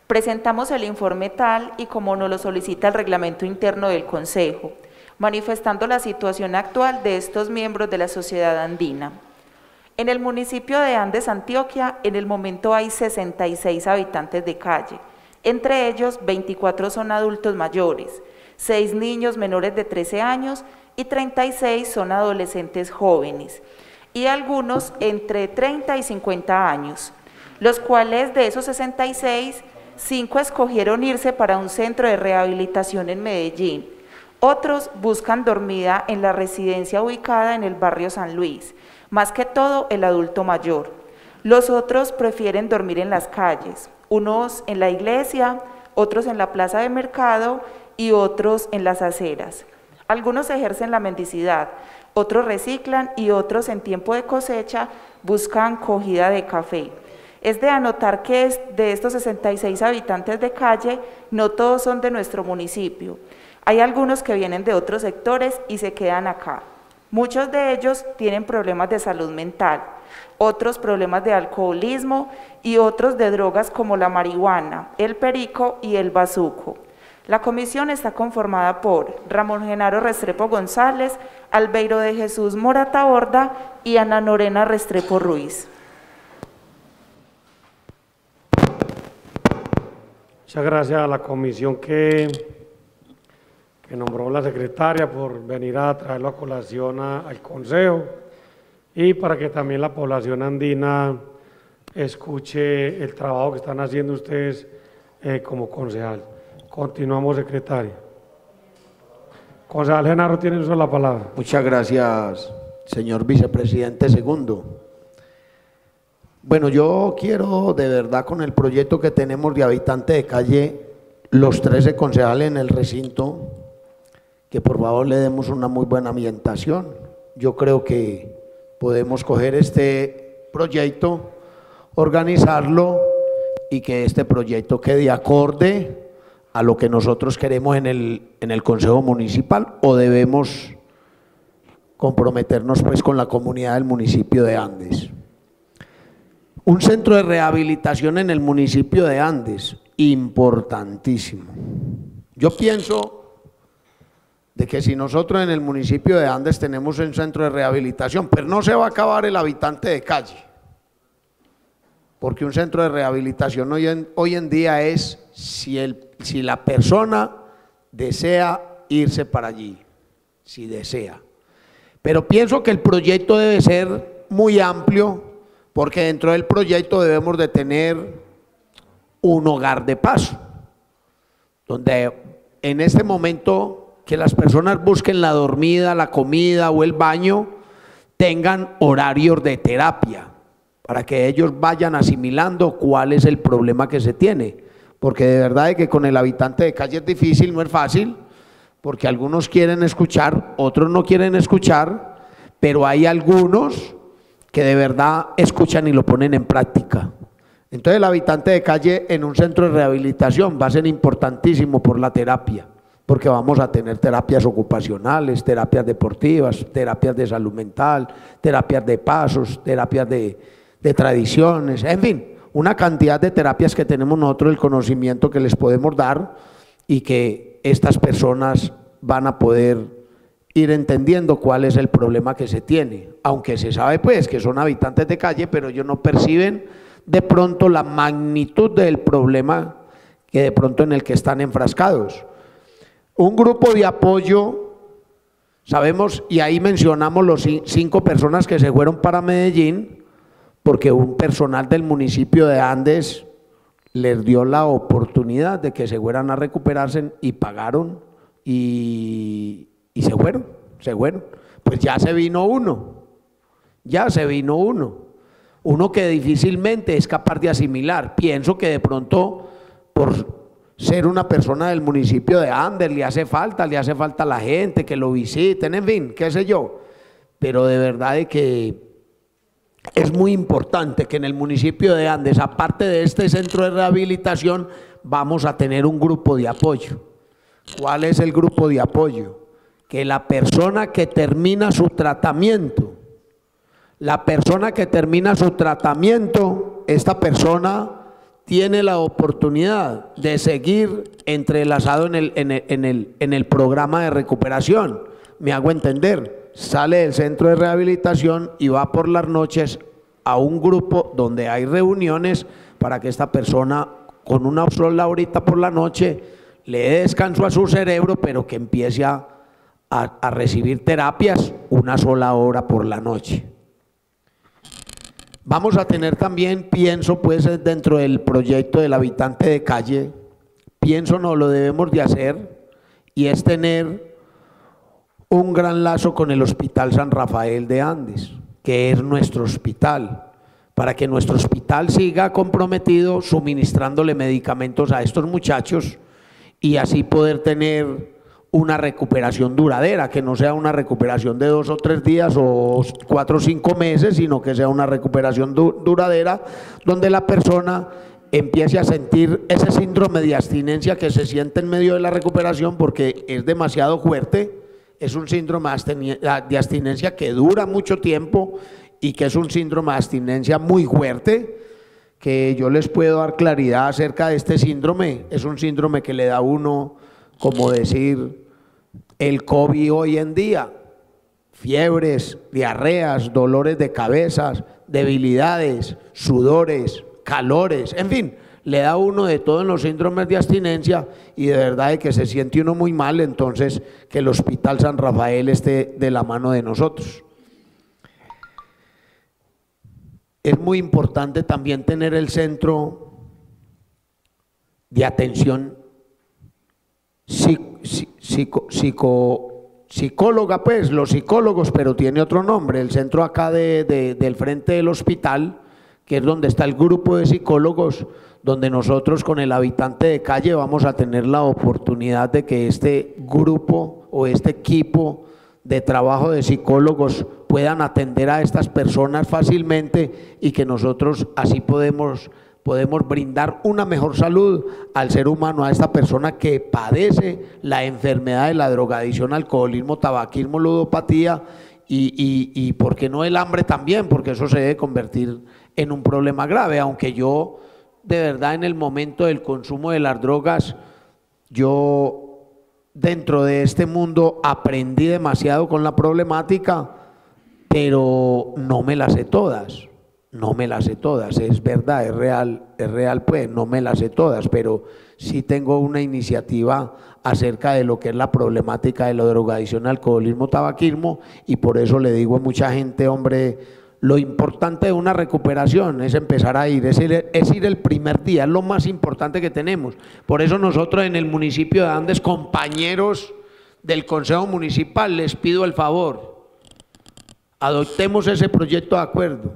presentamos el informe tal y como nos lo solicita el reglamento interno del Consejo manifestando la situación actual de estos miembros de la sociedad andina. En el municipio de Andes, Antioquia, en el momento hay 66 habitantes de calle, entre ellos 24 son adultos mayores, 6 niños menores de 13 años y 36 son adolescentes jóvenes, y algunos entre 30 y 50 años, los cuales de esos 66, 5 escogieron irse para un centro de rehabilitación en Medellín, otros buscan dormida en la residencia ubicada en el barrio San Luis, más que todo el adulto mayor. Los otros prefieren dormir en las calles, unos en la iglesia, otros en la plaza de mercado y otros en las aceras. Algunos ejercen la mendicidad, otros reciclan y otros en tiempo de cosecha buscan cogida de café. Es de anotar que de estos 66 habitantes de calle, no todos son de nuestro municipio. Hay algunos que vienen de otros sectores y se quedan acá. Muchos de ellos tienen problemas de salud mental, otros problemas de alcoholismo y otros de drogas como la marihuana, el perico y el bazuco. La comisión está conformada por Ramón Genaro Restrepo González, Albeiro de Jesús Morata Borda y Ana Norena Restrepo Ruiz. Muchas gracias a la comisión que, que nombró la secretaria por venir a traerlo a colación al Consejo y para que también la población andina escuche el trabajo que están haciendo ustedes eh, como concejal. Continuamos, secretaria. Concejal Genaro, tiene usted la palabra. Muchas gracias, señor vicepresidente segundo. Bueno, yo quiero de verdad con el proyecto que tenemos de habitante de calle, los 13 concejales en el recinto, que por favor le demos una muy buena ambientación. Yo creo que podemos coger este proyecto, organizarlo y que este proyecto quede acorde a lo que nosotros queremos en el, en el Consejo Municipal o debemos comprometernos pues con la comunidad del municipio de Andes. Un centro de rehabilitación en el municipio de Andes, importantísimo. Yo pienso de que si nosotros en el municipio de Andes tenemos un centro de rehabilitación, pero no se va a acabar el habitante de calle, porque un centro de rehabilitación hoy en, hoy en día es si, el, si la persona desea irse para allí, si desea. Pero pienso que el proyecto debe ser muy amplio, porque dentro del proyecto debemos de tener un hogar de paso, donde en este momento que las personas busquen la dormida, la comida o el baño, tengan horarios de terapia, para que ellos vayan asimilando cuál es el problema que se tiene. Porque de verdad es que con el habitante de calle es difícil, no es fácil, porque algunos quieren escuchar, otros no quieren escuchar, pero hay algunos que de verdad escuchan y lo ponen en práctica. Entonces el habitante de calle en un centro de rehabilitación va a ser importantísimo por la terapia, porque vamos a tener terapias ocupacionales, terapias deportivas, terapias de salud mental, terapias de pasos, terapias de, tradiciones, en fin, una cantidad de terapias que tenemos nosotros, el conocimiento que les podemos dar y que estas personas van a poder ir entendiendo cuál es el problema que se tiene, aunque se sabe pues que son habitantes de calle, pero ellos no perciben de pronto la magnitud del problema que de pronto en el que están enfrascados. Un grupo de apoyo, sabemos, y ahí mencionamos los ci- cinco personas que se fueron para Medellín, porque un personal del municipio de Andes les dio la oportunidad de que se fueran a recuperarse y pagaron y, y se fueron, se fueron. Pues ya se vino uno, ya se vino uno. Uno que difícilmente es capaz de asimilar. Pienso que de pronto, por ser una persona del municipio de Andes, le hace falta, le hace falta la gente que lo visiten, en fin, qué sé yo. Pero de verdad que es muy importante que en el municipio de Andes, aparte de este centro de rehabilitación, vamos a tener un grupo de apoyo. ¿Cuál es el grupo de apoyo? Que la persona que termina su tratamiento, la persona que termina su tratamiento, esta persona tiene la oportunidad de seguir entrelazado en el, en el, en el, en el programa de recuperación. Me hago entender, sale del centro de rehabilitación y va por las noches a un grupo donde hay reuniones para que esta persona con una sola horita por la noche le dé descanso a su cerebro, pero que empiece a, a- a recibir terapias una sola hora por la noche. Vamos a tener también, pienso pues dentro del proyecto del habitante de calle, pienso no lo debemos de hacer y es tener un gran lazo con el Hospital San Rafael de Andes, que es nuestro hospital, para que nuestro hospital siga comprometido suministrándole medicamentos a estos muchachos y así poder tener una recuperación duradera, que no sea una recuperación de dos o tres días o cuatro o cinco meses, sino que sea una recuperación du- duradera donde la persona empiece a sentir ese síndrome de abstinencia que se siente en medio de la recuperación porque es demasiado fuerte, es un síndrome de abstinencia que dura mucho tiempo y que es un síndrome de abstinencia muy fuerte, que yo les puedo dar claridad acerca de este síndrome. Es un síndrome que le da a uno como decir el COVID hoy en día, fiebres, diarreas, dolores de cabezas, debilidades, sudores, calores, en fin, le da uno de todos los síndromes de abstinencia y de verdad que se siente uno muy mal, entonces que el Hospital San Rafael esté de la mano de nosotros. Es muy importante también tener el centro de atención psico, psicóloga, pues, los psicólogos, pero tiene otro nombre, el centro acá del frente del hospital, que es donde está el grupo de psicólogos, donde nosotros con el habitante de calle vamos a tener la oportunidad de que este grupo o este equipo de trabajo de psicólogos puedan atender a estas personas fácilmente y que nosotros así podemos, podemos brindar una mejor salud al ser humano, a esta persona que padece la enfermedad de la drogadicción, alcoholismo, tabaquismo, ludopatía y, y, y, ¿por qué no el hambre también? Porque eso se debe convertir en un problema grave, aunque yo de verdad en el momento del consumo de las drogas, yo dentro de este mundo aprendí demasiado con la problemática, pero no me las sé todas, no me las sé todas, es verdad, es real, es real pues, no me las sé todas, pero sí tengo una iniciativa acerca de lo que es la problemática de la drogadicción, alcoholismo, tabaquismo, y por eso le digo a mucha gente, hombre, lo importante de una recuperación es empezar a ir, es ir, es ir el primer día, es lo más importante que tenemos. Por eso nosotros en el municipio de Andes, compañeros del Consejo Municipal, les pido el favor, adoptemos ese proyecto de acuerdo,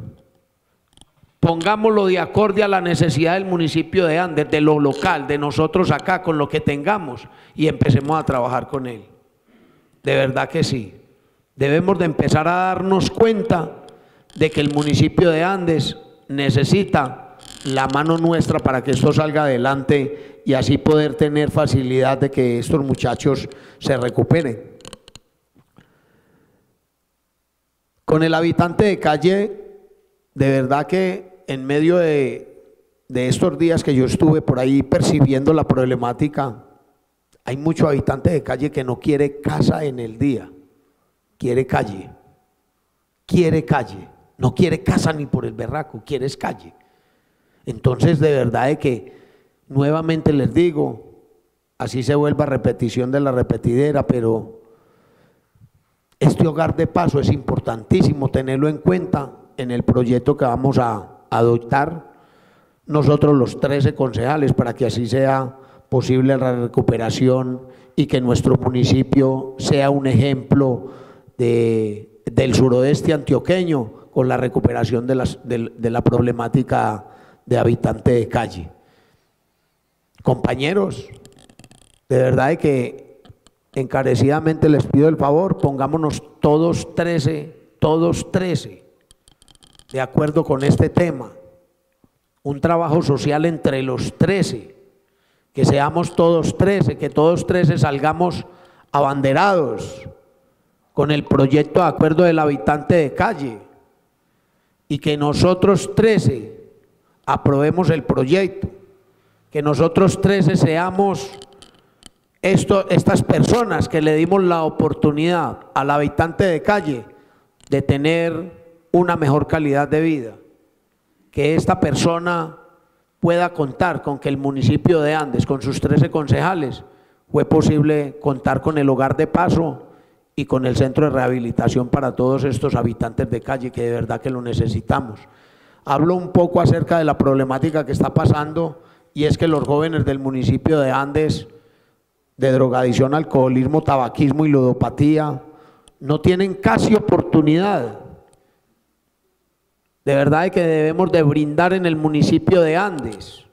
pongámoslo de acorde a la necesidad del municipio de Andes, de lo local, de nosotros acá, con lo que tengamos, y empecemos a trabajar con él. De verdad que sí. Debemos de empezar a darnos cuenta de que el municipio de Andes necesita la mano nuestra para que esto salga adelante y así poder tener facilidad de que estos muchachos se recuperen. Con el habitante de calle, de verdad que en medio de, de estos días que yo estuve por ahí percibiendo la problemática, hay mucho habitante de calle que no quiere casa en el día, quiere calle, quiere calle. No quiere casa ni por el berraco, quiere calle. Entonces, de verdad es que nuevamente les digo, así se vuelva repetición de la repetidera, pero este hogar de paso es importantísimo tenerlo en cuenta en el proyecto que vamos a adoptar nosotros los 13 concejales para que así sea posible la recuperación y que nuestro municipio sea un ejemplo de, del suroeste antioqueño con la recuperación de, las, de, la problemática de habitante de calle. Compañeros, de verdad que encarecidamente les pido el favor, pongámonos todos 13, todos 13, de acuerdo con este tema. Un trabajo social entre los 13, que seamos todos 13, que todos 13 salgamos abanderados con el proyecto de acuerdo del habitante de calle y que nosotros 13 aprobemos el proyecto, que nosotros 13 seamos estas personas que le dimos la oportunidad al habitante de calle de tener una mejor calidad de vida, que esta persona pueda contar con que el municipio de Andes, con sus 13 concejales, fue posible contar con el hogar de paso y con el centro de rehabilitación para todos estos habitantes de calle que de verdad que lo necesitamos. Hablo un poco acerca de la problemática que está pasando y es que los jóvenes del municipio de Andes de drogadicción, alcoholismo, tabaquismo y ludopatía no tienen casi oportunidad. De verdad que debemos de brindar en el municipio de Andes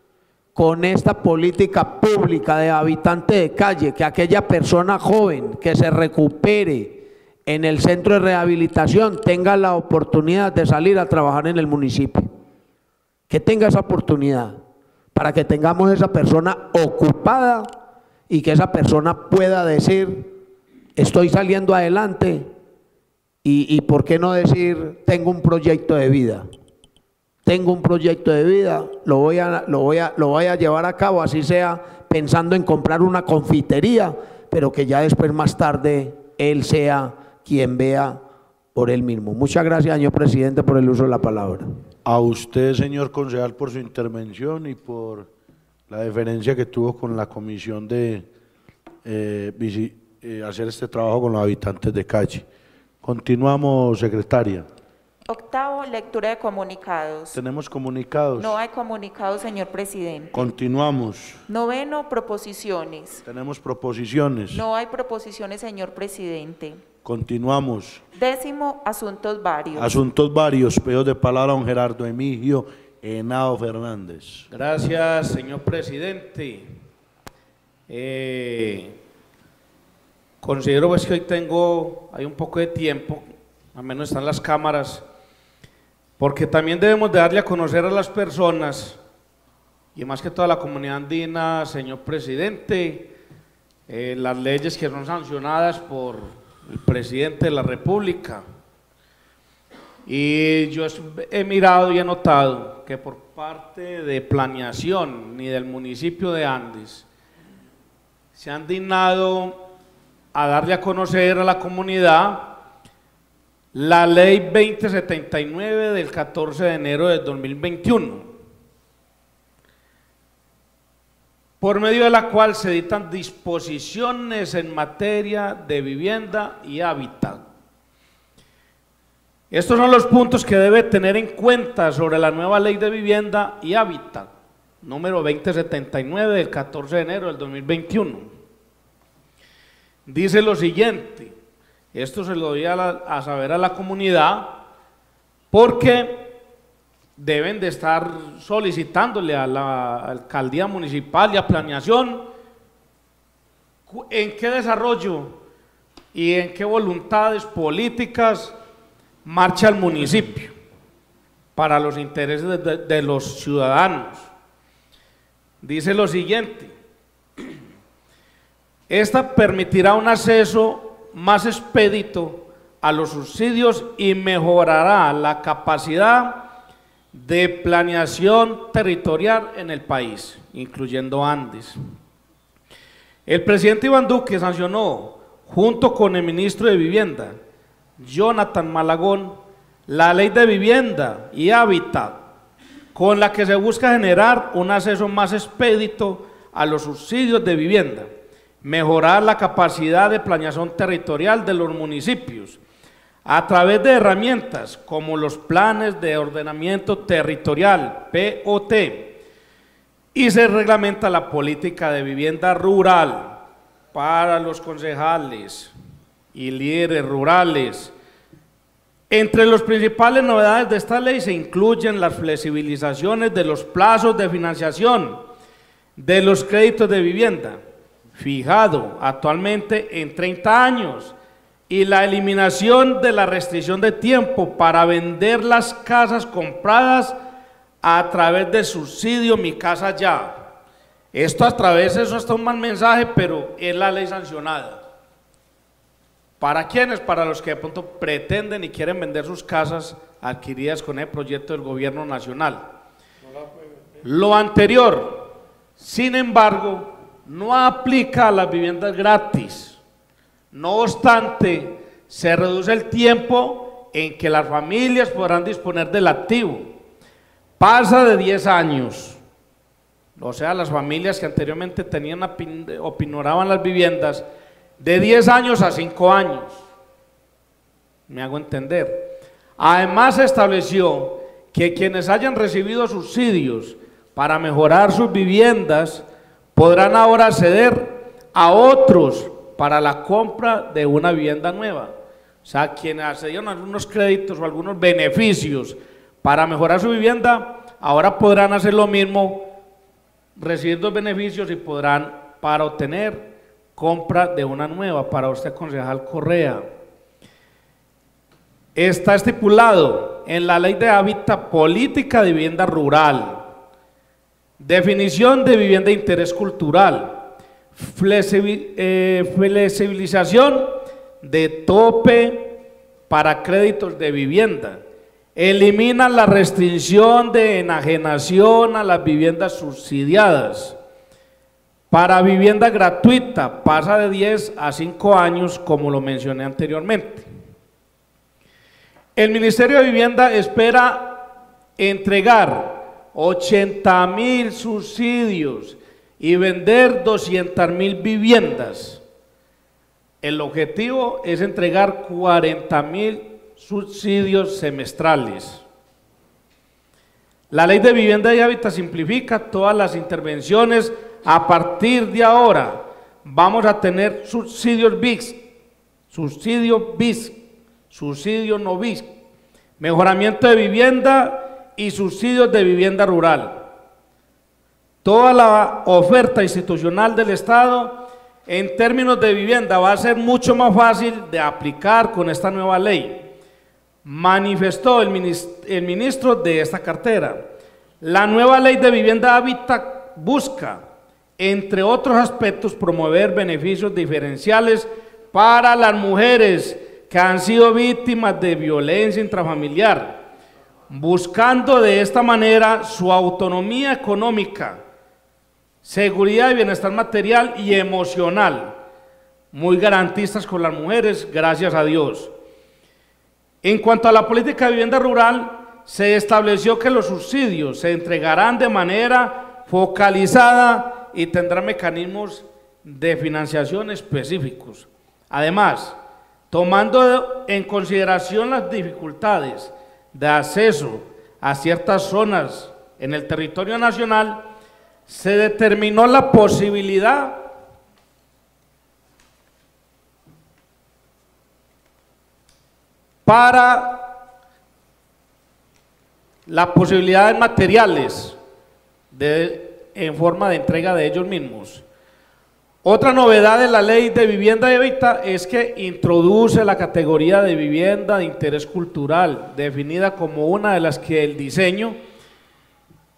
con esta política pública de habitante de calle, que aquella persona joven que se recupere en el centro de rehabilitación tenga la oportunidad de salir a trabajar en el municipio. Que tenga esa oportunidad para que tengamos esa persona ocupada y que esa persona pueda decir, estoy saliendo adelante y, por qué no decir, tengo un proyecto de vida. tengo un proyecto de vida, lo voy a, lo voy a, lo voy a llevar a cabo, así sea pensando en comprar una confitería, pero que ya después más tarde él sea quien vea por él mismo. Muchas gracias, señor presidente, por el uso de la palabra. A usted, señor concejal, por su intervención y por la deferencia que tuvo con la comisión de eh, eh, hacer este trabajo con los habitantes de calle. Continuamos, secretaria. Octavo, lectura de comunicados. Tenemos comunicados. No hay comunicados, señor presidente. Continuamos. Noveno, proposiciones. Tenemos proposiciones. No hay proposiciones, señor presidente. Continuamos. Décimo, asuntos varios. Asuntos varios. Pedidos de palabra a don Gerardo Emigio Henao Fernández. Gracias, señor presidente. Eh, considero pues que hoy tengo, hay un poco de tiempo, al menos están las cámaras, porque también debemos de darle a conocer a las personas, y más que toda la comunidad andina, señor presidente, eh, las leyes que son sancionadas por el presidente de la República. Y yo he mirado y he notado que por parte de planeación ni del municipio de Andes se han dignado a darle a conocer a la comunidad la ley 2079 del 14 de enero del 2021, por medio de la cual se dictan disposiciones en materia de vivienda y hábitat. Estos son los puntos que debe tener en cuenta sobre la nueva ley de vivienda y hábitat, número 2079 del 14 de enero del 2021. Dice lo siguiente, esto se lo doy a, saber a la comunidad porque deben de estar solicitándole a la alcaldía municipal y a planeación en qué desarrollo y en qué voluntades políticas marcha el municipio para los intereses de los ciudadanos. Dice lo siguiente, esta permitirá un acceso más expedito a los subsidios y mejorará la capacidad de planeación territorial en el país, incluyendo Andes. El presidente Iván Duque sancionó, junto con el ministro de Vivienda, Jonathan Malagón, la ley de vivienda y hábitat, con la que se busca generar un acceso más expedito a los subsidios de vivienda, mejorar la capacidad de planeación territorial de los municipios, a través de herramientas como los planes de ordenamiento territorial, POT, y se reglamenta la política de vivienda rural para los concejales y líderes rurales. Entre las principales novedades de esta ley se incluyen las flexibilizaciones de los plazos de financiación de los créditos de vivienda, fijado actualmente en 30 años, y la eliminación de la restricción de tiempo para vender las casas compradas a través de subsidio Mi Casa Ya. Esto a través, eso está un mal mensaje, pero es la ley sancionada. ¿Para quiénes? Para los que de pronto pretenden y quieren vender sus casas adquiridas con el proyecto del gobierno nacional. Lo anterior, sin embargo, no aplica a las viviendas gratis. No obstante, se reduce el tiempo en que las familias podrán disponer del activo. Pasa de 10 años. O sea, las familias que anteriormente tenían opinoraban las viviendas, de 10 años a 5 años. Me hago entender. Además, se estableció que quienes hayan recibido subsidios para mejorar sus viviendas podrán ahora acceder a otros para la compra de una vivienda nueva. O sea, quienes accedieron a algunos créditos o algunos beneficios para mejorar su vivienda, ahora podrán hacer lo mismo, recibir los beneficios y podrán para obtener compra de una nueva para usted, concejal Correa. Está estipulado en la ley de hábitat política de vivienda rural, definición de vivienda de interés cultural, eh, flexibilización de tope para créditos de vivienda elimina la restricción de enajenación a las viviendas subsidiadas. Para vivienda gratuita pasa de 10 a 5 años, como lo mencioné anteriormente. El Ministerio de Vivienda espera entregar 80 mil subsidios y vender 200 mil viviendas. El objetivo es entregar 40 mil subsidios semestrales. La ley de vivienda y hábitat simplifica todas las intervenciones. A partir de ahora vamos a tener subsidios BIS, subsidio BIS, subsidio no BIS, mejoramiento de vivienda y subsidios de vivienda rural. Toda la oferta institucional del Estado en términos de vivienda va a ser mucho más fácil de aplicar con esta nueva ley. Manifestó el ministro, de esta cartera. La nueva ley de vivienda hábitat busca, entre otros aspectos, promover beneficios diferenciales para las mujeres que han sido víctimas de violencia intrafamiliar, buscando de esta manera su autonomía económica seguridad y bienestar material y emocional, muy garantistas con las mujeres, gracias a Dios. En cuanto a la política de vivienda rural, se estableció que los subsidios se entregarán de manera focalizada y tendrán mecanismos de financiación específicos. Además, tomando en consideración las dificultades de acceso a ciertas zonas en el territorio nacional, se determinó la posibilidad para las posibilidades materiales de, en forma de entrega de ellos mismos. Otra novedad de la ley de vivienda y hábitat es que introduce la categoría de vivienda de interés cultural, definida como una de las que el diseño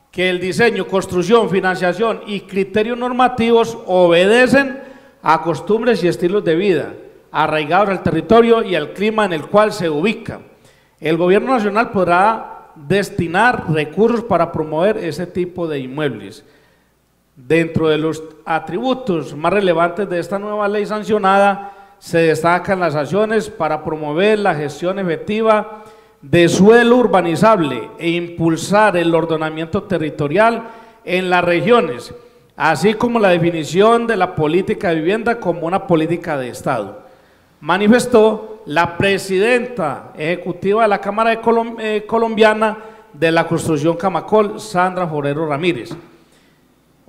que el diseño, construcción, financiación y criterios normativos obedecen a costumbres y estilos de vida arraigados al territorio y al clima en el cual se ubica. El gobierno nacional podrá destinar recursos para promover ese tipo de inmuebles. Dentro de los atributos más relevantes de esta nueva ley sancionada se destacan las acciones para promover la gestión efectiva de suelo urbanizable e impulsar el ordenamiento territorial en las regiones, así como la definición de la política de vivienda como una política de Estado. Manifestó la presidenta ejecutiva de la Cámara eh, Colombiana de la Construcción Camacol, Sandra Forero Ramírez.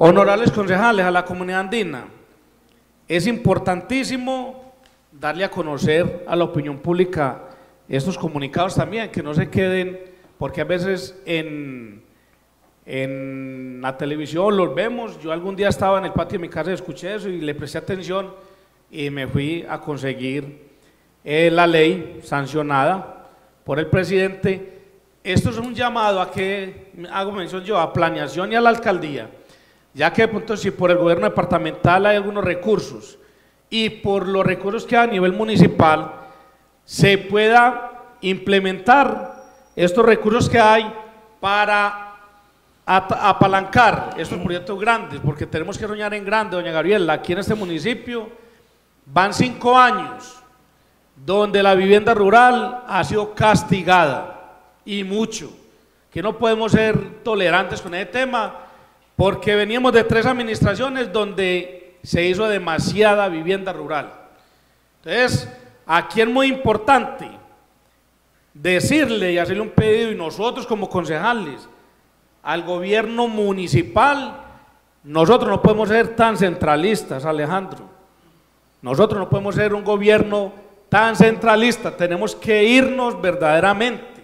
Honorables concejales a la comunidad andina, es importantísimo darle a conocer a la opinión pública estos comunicados también, que no se queden, porque a veces en, la televisión los vemos, yo algún día estaba en el patio de mi casa y escuché eso y le presté atención y me fui a conseguir eh, la ley sancionada por el presidente. Esto es un llamado a que, hago mención yo, a planeación y a la alcaldía, ya que de pronto si por el gobierno departamental hay algunos recursos y por los recursos que a nivel municipal, se pueda implementar estos recursos que hay para apalancar estos proyectos grandes, porque tenemos que soñar en grande, doña Gabriela, aquí en este municipio van cinco años donde la vivienda rural ha sido castigada y mucho, que no podemos ser tolerantes con ese tema, porque veníamos de tres administraciones donde se hizo demasiada vivienda rural. Entonces, Aquí es muy importante decirle y hacerle un pedido, y nosotros como concejales, al gobierno municipal, nosotros no podemos ser tan centralistas, Alejandro. Nosotros no podemos ser un gobierno tan centralista, tenemos que irnos verdaderamente,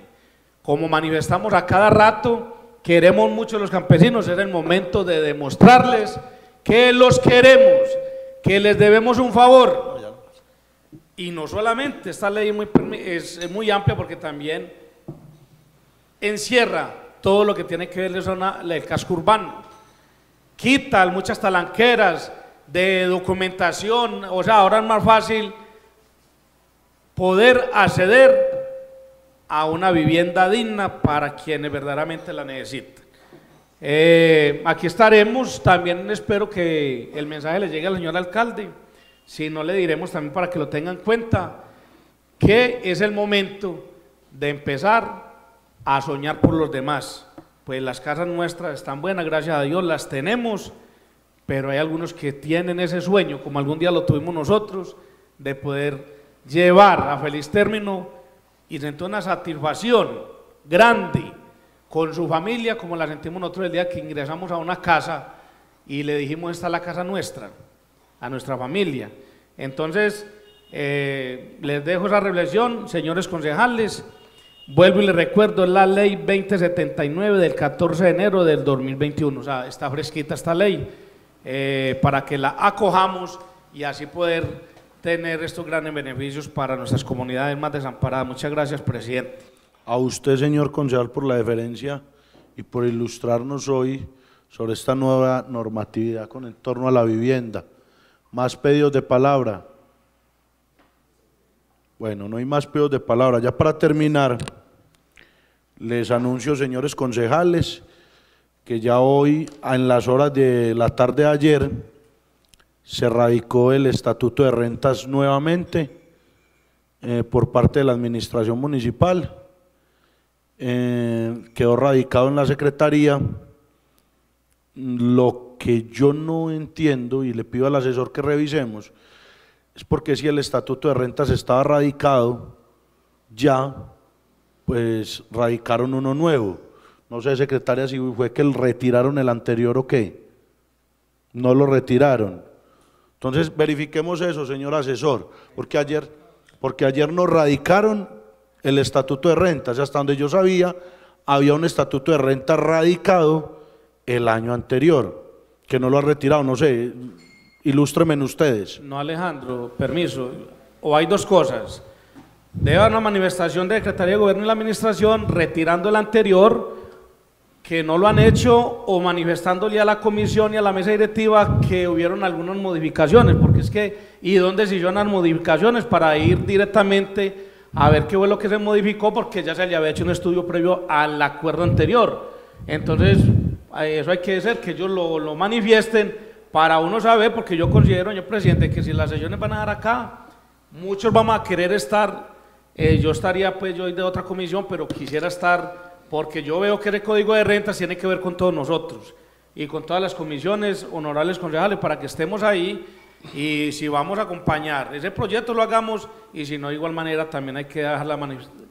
como manifestamos a cada rato, queremos mucho a los campesinos, es el momento de demostrarles que los queremos, que les debemos un favor, y no solamente, esta ley es, muy amplia porque también encierra todo lo que tiene que ver con el casco urbano. Quita muchas talanqueras de documentación, o sea, ahora es más fácil poder acceder a una vivienda digna para quienes verdaderamente la necesitan. Eh, aquí estaremos, también espero que el mensaje le llegue al señor alcalde, si no le diremos también para que lo tengan en cuenta, que es el momento de empezar a soñar por los demás. Pues las casas nuestras están buenas, gracias a Dios, las tenemos, pero hay algunos que tienen ese sueño, como algún día lo tuvimos nosotros, de poder llevar a feliz término y sentir una satisfacción grande con su familia, como la sentimos nosotros el día que ingresamos a una casa y le dijimos, esta es la casa nuestra, a nuestra familia. Entonces, eh, les dejo esa reflexión, señores concejales. Vuelvo y les recuerdo, la ley 2079 del 14 de enero del 2021. O sea, está fresquita esta ley eh, para que la acojamos y así poder tener estos grandes beneficios para nuestras comunidades más desamparadas. Muchas gracias, presidente. A usted, señor concejal, por la deferencia y por ilustrarnos hoy sobre esta nueva normatividad con el torno a la vivienda. Más pedidos de palabra. Bueno, no hay más pedidos de palabra. Ya para terminar, les anuncio, señores concejales, que ya hoy, en las horas de la tarde de ayer, se radicó el Estatuto de Rentas nuevamente eh, por parte de la Administración Municipal eh, quedó radicado en la Secretaría. Lo que yo no entiendo y le pido al asesor que revisemos es porque si el estatuto de rentas estaba radicado, ya pues radicaron uno nuevo. No sé, secretaria, si fue que retiraron el anterior o qué. No lo retiraron. Entonces verifiquemos eso, señor asesor, porque ayer, porque ayer nos radicaron el estatuto de rentas. Hasta donde yo sabía, había un estatuto de renta radicado el año anterior, que no lo ha retirado, no sé, ilústremen ustedes. No, Alejandro, permiso. O hay dos cosas. Debe haber una manifestación de Secretaría de Gobierno y la Administración retirando el anterior, que no lo han hecho, o manifestándole a la comisión y a la mesa directiva que hubieron algunas modificaciones, porque es que, ¿y dónde se hicieron las modificaciones? Para ir directamente a ver qué fue lo que se modificó porque ya se le había hecho un estudio previo al acuerdo anterior. Entonces, eso hay que hacer, que ellos lo, manifiesten para uno saber, porque yo considero, señor presidente, que si las sesiones van a dar acá, muchos vamos a querer estar, eh, yo estaría pues yo de otra comisión, pero quisiera estar, porque yo veo que el código de rentas tiene que ver con todos nosotros y con todas las comisiones honorables concejales para que estemos ahí y si vamos a acompañar ese proyecto lo hagamos y si no de igual manera también hay que dejar las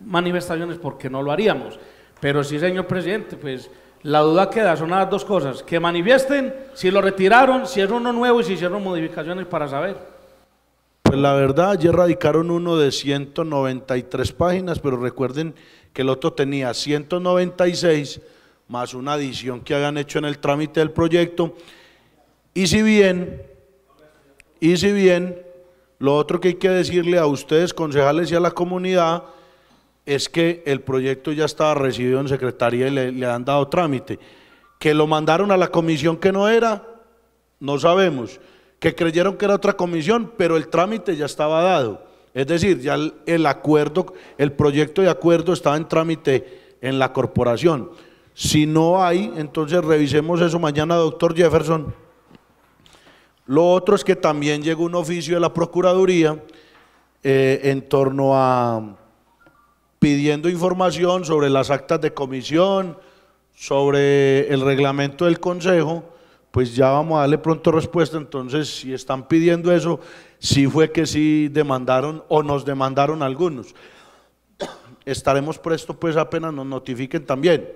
manifestaciones porque no lo haríamos. Pero sí, señor presidente, pues la duda queda, son las dos cosas, que manifiesten si lo retiraron, si es uno nuevo y si hicieron modificaciones para saber. Pues la verdad, ayer radicaron uno de 193 páginas, pero recuerden que el otro tenía 196 más una adición que hagan hecho en el trámite del proyecto. Y si bien y si bien lo otro que hay que decirle a ustedes, concejales y a la comunidad, es que el proyecto ya estaba recibido en secretaría y le, han dado trámite. Que lo mandaron a la comisión que no era, no sabemos. Que creyeron que era otra comisión, pero el trámite ya estaba dado. Es decir, ya el acuerdo, el proyecto de acuerdo estaba en trámite en la corporación. Si no hay, entonces revisemos eso mañana, doctor Jefferson. Lo otro es que también llegó un oficio de la Procuraduría eh, en torno a pidiendo información sobre las actas de comisión, sobre el reglamento del Consejo, pues ya vamos a darle pronto respuesta. Entonces, si están pidiendo eso, sí fue que sí demandaron o nos demandaron algunos. Estaremos prestos, pues apenas nos notifiquen también.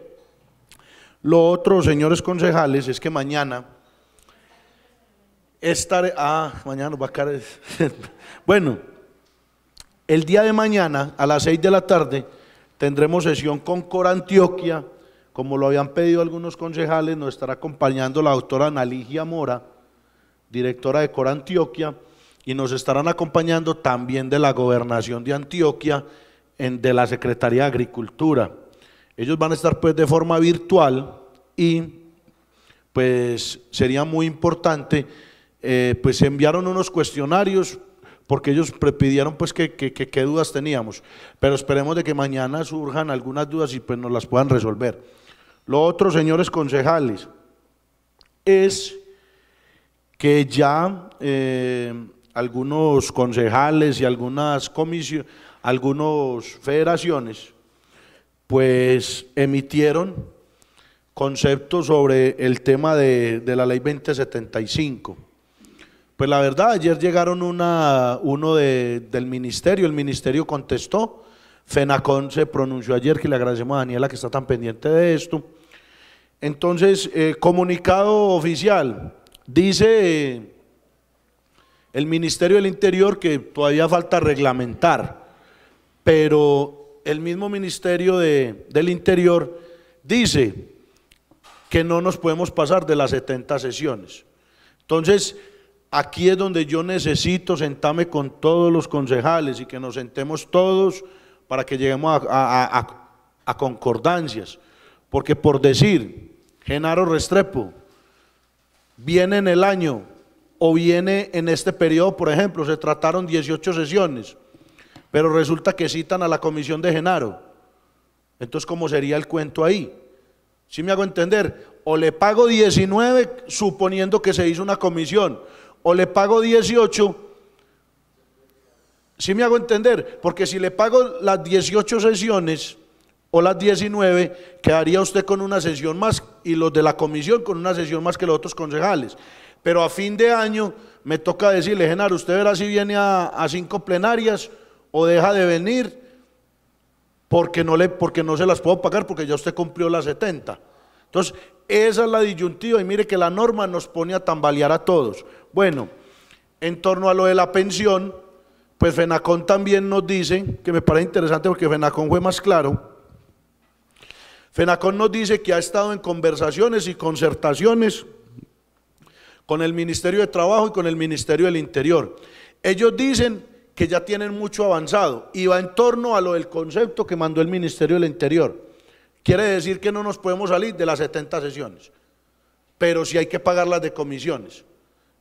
Lo otro, señores concejales, es que mañana estaré, ah, mañana va a caer. bueno, el día de mañana a las 6 de la tarde tendremos sesión con Cor Antioquia, como lo habían pedido algunos concejales, nos estará acompañando la doctora Analigia Mora, directora de Cor Antioquia, y nos estarán acompañando también de la gobernación de Antioquia, de la Secretaría de Agricultura. Ellos van a estar pues de forma virtual y pues sería muy importante eh, pues enviaron unos cuestionarios porque ellos pidieron pues que, qué dudas teníamos, pero esperemos de que mañana surjan algunas dudas y pues nos las puedan resolver. Lo otro, señores concejales, es que ya eh, algunos concejales y algunas comisiones, algunas federaciones, pues emitieron conceptos sobre el tema de, la ley 2075. Pues la verdad, ayer llegaron una, uno del ministerio, el ministerio contestó, FENACON se pronunció ayer, que le agradecemos a Daniela que está tan pendiente de esto. Entonces, eh, comunicado oficial, dice el Ministerio del Interior que todavía falta reglamentar, pero el mismo Ministerio del Interior dice que no nos podemos pasar de las 70 sesiones. Entonces, aquí es donde yo necesito sentarme con todos los concejales y que nos sentemos todos para que lleguemos a, concordancias. Porque por decir, Genaro Restrepo, viene en el año o viene en este periodo, por ejemplo, se trataron 18 sesiones, pero resulta que citan a la comisión de Genaro. Entonces, ¿cómo sería el cuento ahí? Si me hago entender? O le pago 19 suponiendo que se hizo una comisión, o le pago 18. Si me hago entender? Porque si le pago las 18 sesiones o las 19, quedaría usted con una sesión más y los de la comisión con una sesión más que los otros concejales. Pero a fin de año me toca decirle, Genaro, usted verá si viene a, cinco plenarias o deja de venir porque no, le, porque no se las puedo pagar porque ya usted cumplió las 70. Entonces, esa es la disyuntiva y mire que la norma nos pone a tambalear a todos. Bueno, en torno a lo de la pensión, pues FENACON también nos dice, que me parece interesante porque FENACON fue más claro, FENACON nos dice que ha estado en conversaciones y concertaciones con el Ministerio de Trabajo y con el Ministerio del Interior. Ellos dicen que ya tienen mucho avanzado y va en torno a lo del concepto que mandó el Ministerio del Interior. Quiere decir que no nos podemos salir de las 70 sesiones, pero sí hay que pagar las de comisiones.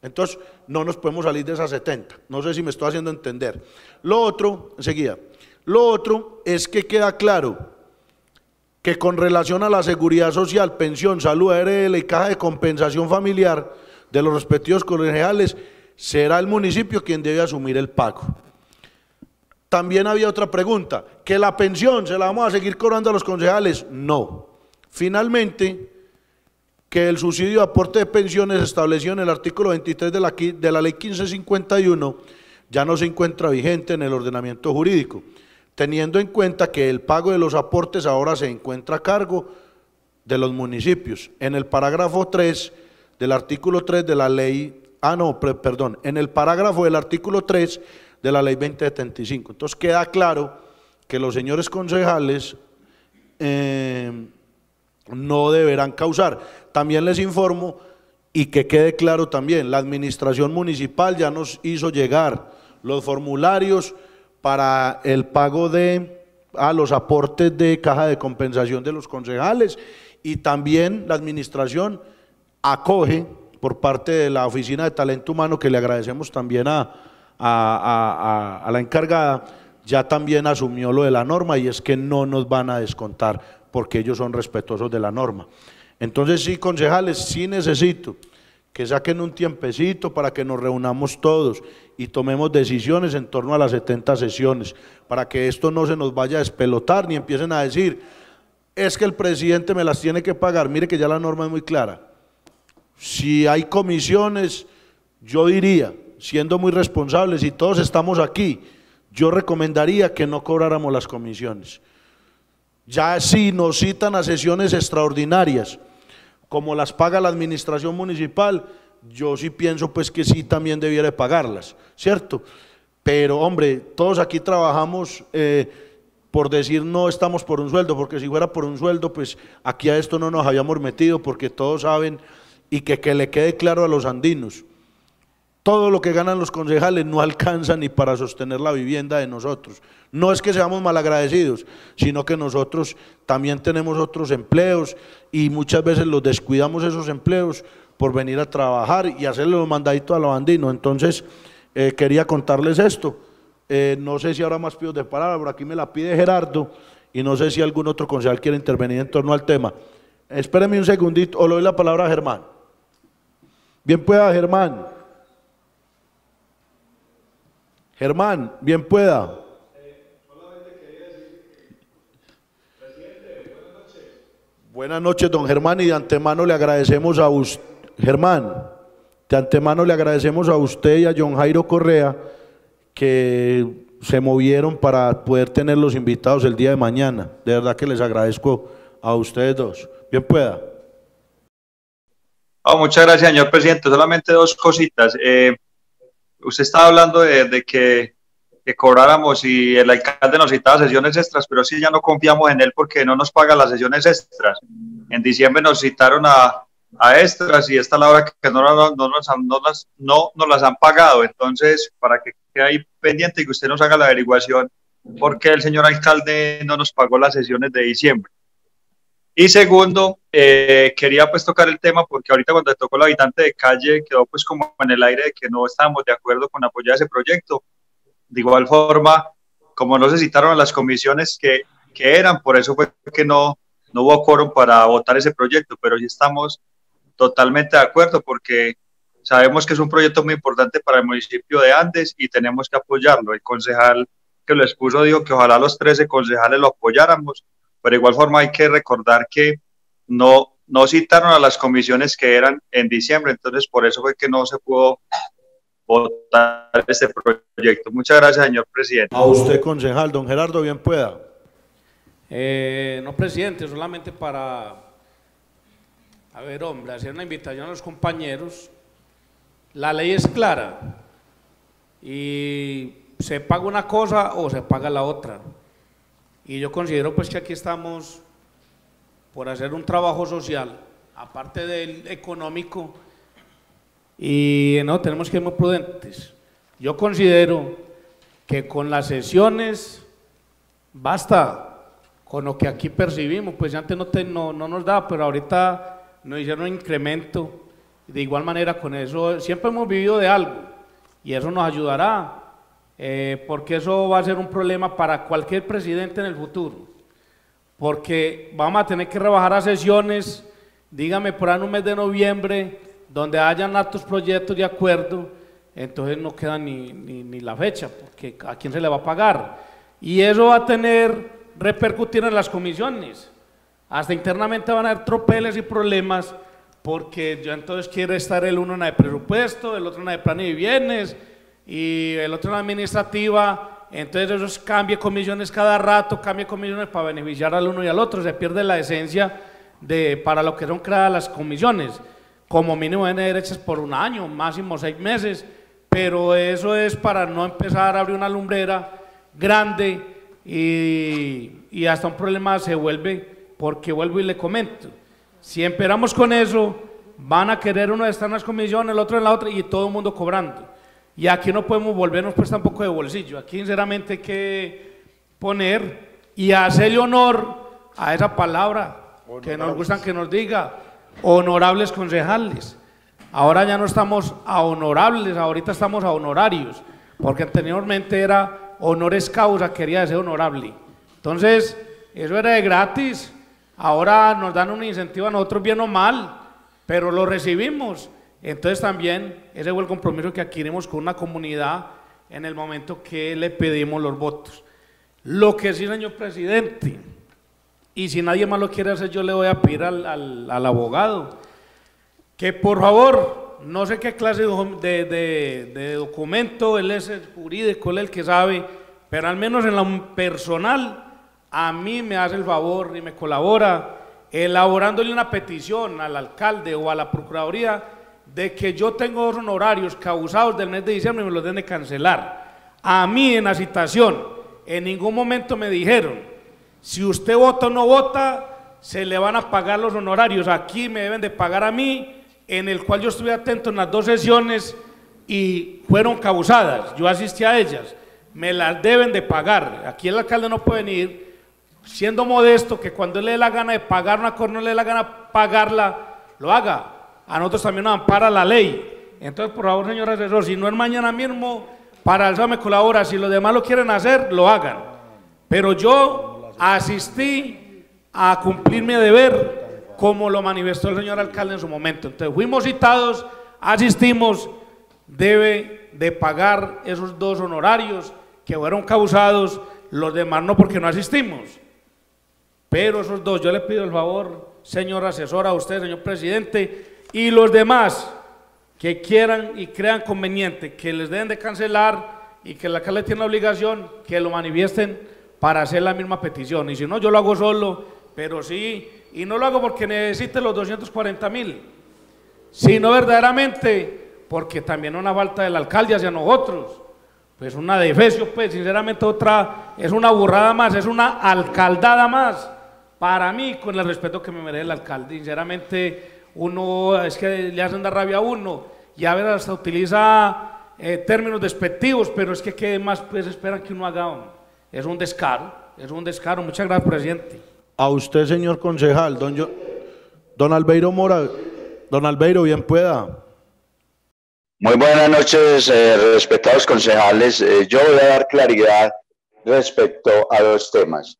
Entonces, no nos podemos salir de esas 70. No sé si me estoy haciendo entender. Lo otro, enseguida, lo otro es que queda claro que con relación a la seguridad social, pensión, salud, ARL y caja de compensación familiar de los respectivos colegiales, será el municipio quien debe asumir el pago. También había otra pregunta, ¿que la pensión se la vamos a seguir cobrando a los concejales? No. Finalmente, que el subsidio de aporte de pensiones establecido en el artículo 23 de la, de la ley 1551 ya no se encuentra vigente en el ordenamiento jurídico, teniendo en cuenta que el pago de los aportes ahora se encuentra a cargo de los municipios. En el parágrafo 3 del artículo 3 de la ley, ah no, perdón, en el parágrafo del artículo 3 de la ley 2075. Entonces queda claro que los señores concejales eh, no deberán causar. También les informo y que quede claro también, la administración municipal ya nos hizo llegar los formularios para el pago de a los aportes de caja de compensación de los concejales y también la administración acoge por parte de la Oficina de Talento Humano, que le agradecemos también a, a, la encargada, ya también asumió lo de la norma y es que no nos van a descontar porque ellos son respetuosos de la norma. Entonces sí, concejales, sí necesito que saquen un tiempecito para que nos reunamos todos y tomemos decisiones en torno a las 70 sesiones, para que esto no se nos vaya a despelotar ni empiecen a decir, es que el presidente me las tiene que pagar. Mire que ya la norma es muy clara. Si hay comisiones, yo diría, siendo muy responsables y todos estamos aquí, yo recomendaría que no cobráramos las comisiones. Ya si nos citan a sesiones extraordinarias, como las paga la administración municipal, yo sí pienso pues que sí también debiera pagarlas, ¿cierto? Pero hombre, todos aquí trabajamos eh, por decir no estamos por un sueldo, porque si fuera por un sueldo, pues aquí a esto no nos habíamos metido, porque todos saben y que, que le quede claro a los andinos todo lo que ganan los concejales no alcanza ni para sostener la vivienda de nosotros. No es que seamos malagradecidos, sino que nosotros también tenemos otros empleos y muchas veces los descuidamos esos empleos por venir a trabajar y hacerle los mandaditos a los bandinos. Entonces, eh, quería contarles esto. Eh, no sé si habrá más pidos de palabra, por aquí me la pide Gerardo y no sé si algún otro concejal quiere intervenir en torno al tema. Espéreme un segundito, o le doy la palabra a Germán. Bien pueda, Germán. Germán, bien pueda. Buenas noches, don Germán, y de antemano le agradecemos a usted, Germán, de antemano le agradecemos a usted y a John Jairo Correa que se movieron para poder tener los invitados el día de mañana. De verdad que les agradezco a ustedes dos. Bien pueda. Oh, muchas gracias, señor presidente. Solamente dos cositas. Eh, usted estaba hablando de, que, que, cobráramos y el alcalde nos citaba sesiones extras, pero sí ya no confiamos en él porque no nos paga las sesiones extras. En diciembre nos citaron a, a extras y esta la hora que no, no, no, nos, no, las, no nos las han pagado. Entonces, para que quede ahí pendiente y que usted nos haga la averiguación, ¿por qué el señor alcalde no nos pagó las sesiones de diciembre? Y segundo, eh, quería pues tocar el tema porque ahorita cuando tocó el habitante de calle quedó pues como en el aire de que no estábamos de acuerdo con apoyar ese proyecto. De igual forma, como no se citaron a las comisiones que, que eran, por eso fue que no, no hubo quórum para votar ese proyecto, pero sí estamos totalmente de acuerdo porque sabemos que es un proyecto muy importante para el municipio de Andes y tenemos que apoyarlo. El concejal que lo expuso dijo que ojalá los 13 concejales lo apoyáramos pero igual forma hay que recordar que no, no citaron a las comisiones que eran en diciembre, entonces por eso fue que no se pudo votar este proyecto. Muchas gracias, señor presidente. A usted, concejal, don Gerardo, bien pueda. Eh, no, presidente, solamente para, a ver, hombre, hacer una invitación a los compañeros. La ley es clara y se paga una cosa o se paga la otra. Y yo considero pues que aquí estamos por hacer un trabajo social, aparte del económico, y no, tenemos que ser muy prudentes. Yo considero que con las sesiones basta, con lo que aquí percibimos, pues antes no, no, no nos da, pero ahorita nos hicieron un incremento, de igual manera con eso, siempre hemos vivido de algo, y eso nos ayudará eh, porque eso va a ser un problema para cualquier presidente en el futuro, porque vamos a tener que rebajar a sesiones, dígame por ahí en un mes de noviembre, donde hayan altos proyectos de acuerdo, entonces no queda ni, ni, la fecha, porque a quién se le va a pagar. Y eso va a tener, repercutir en las comisiones. Hasta internamente van a haber tropeles y problemas, porque yo entonces quiero estar el uno en la de presupuesto, el otro en la de plan y bienes, y el otro en administrativa, entonces eso cambia comisiones cada rato, cambia comisiones para beneficiar al uno y al otro, se pierde la esencia de para lo que son creadas las comisiones, como mínimo de derechas por un año, máximo seis meses, pero eso es para no empezar a abrir una lumbrera grande y, y hasta un problema se vuelve, porque vuelvo y le comento, si esperamos con eso, van a querer uno estar en las comisiones, el otro en la otra y todo el mundo cobrando. Y aquí no podemos volvernos pues tampoco de bolsillo. Aquí sinceramente hay que poner y hacerle honor a esa palabra que nos gustan que nos diga, honorables concejales. Ahora ya no estamos a honorables, ahorita estamos a honorarios, porque anteriormente era honores causa, quería ser honorable. Entonces, eso era de gratis. Ahora nos dan un incentivo a nosotros bien o mal, pero lo recibimos entonces también ese fue el compromiso que adquirimos con una comunidad en el momento que le pedimos los votos. Lo que sí, señor presidente, y si nadie más lo quiere hacer, yo le voy a pedir al, abogado que por favor, no sé qué clase de, de, documento, él es el jurídico, él es el que sabe, pero al menos en lo personal, a mí me hace el favor y me colabora elaborándole una petición al alcalde o a la procuraduría de que yo tengo dos honorarios causados del mes de diciembre y me los den de cancelar. A mí en la citación, en ningún momento me dijeron, si usted vota o no vota, se le van a pagar los honorarios. Aquí me deben de pagar a mí, en el cual yo estuve atento en las dos sesiones y fueron causadas. Yo asistí a ellas. Me las deben de pagar. Aquí el alcalde no puede venir siendo modesto que cuando le dé la gana de pagar una cosa, no le dé la gana pagarla, lo haga a nosotros también nos ampara la ley. Entonces, por favor, señor asesor, si no es mañana mismo, para eso me colabora. Si los demás lo quieren hacer, lo hagan. Pero yo asistí a cumplir mi deber como lo manifestó el señor alcalde en su momento. Entonces, fuimos citados, asistimos, debe de pagar esos dos honorarios que fueron causados, los demás no porque no asistimos. Pero esos dos, yo le pido el favor, señor asesor, a usted, señor presidente, y los demás que quieran y crean conveniente que les deben de cancelar y que la alcalde tiene la obligación, que lo manifiesten para hacer la misma petición. Y si no, yo lo hago solo, pero sí, y no lo hago porque necesite los 240 mil, sino verdaderamente porque también una falta del alcalde hacia nosotros. Pues una defecio, pues sinceramente otra, es una burrada más, es una alcaldada más. Para mí, con el respeto que me merece el alcalde, sinceramente uno es que le hacen dar rabia a uno y a veces hasta utiliza eh, términos despectivos, pero es que qué más pues esperan que uno haga. Es un descaro, es un descaro. Muchas gracias, presidente. A usted, señor concejal, don, yo, don Albeiro Mora, don Albeiro, bien pueda. Muy buenas noches, eh, respetados concejales. Eh, yo voy a dar claridad respecto a dos temas.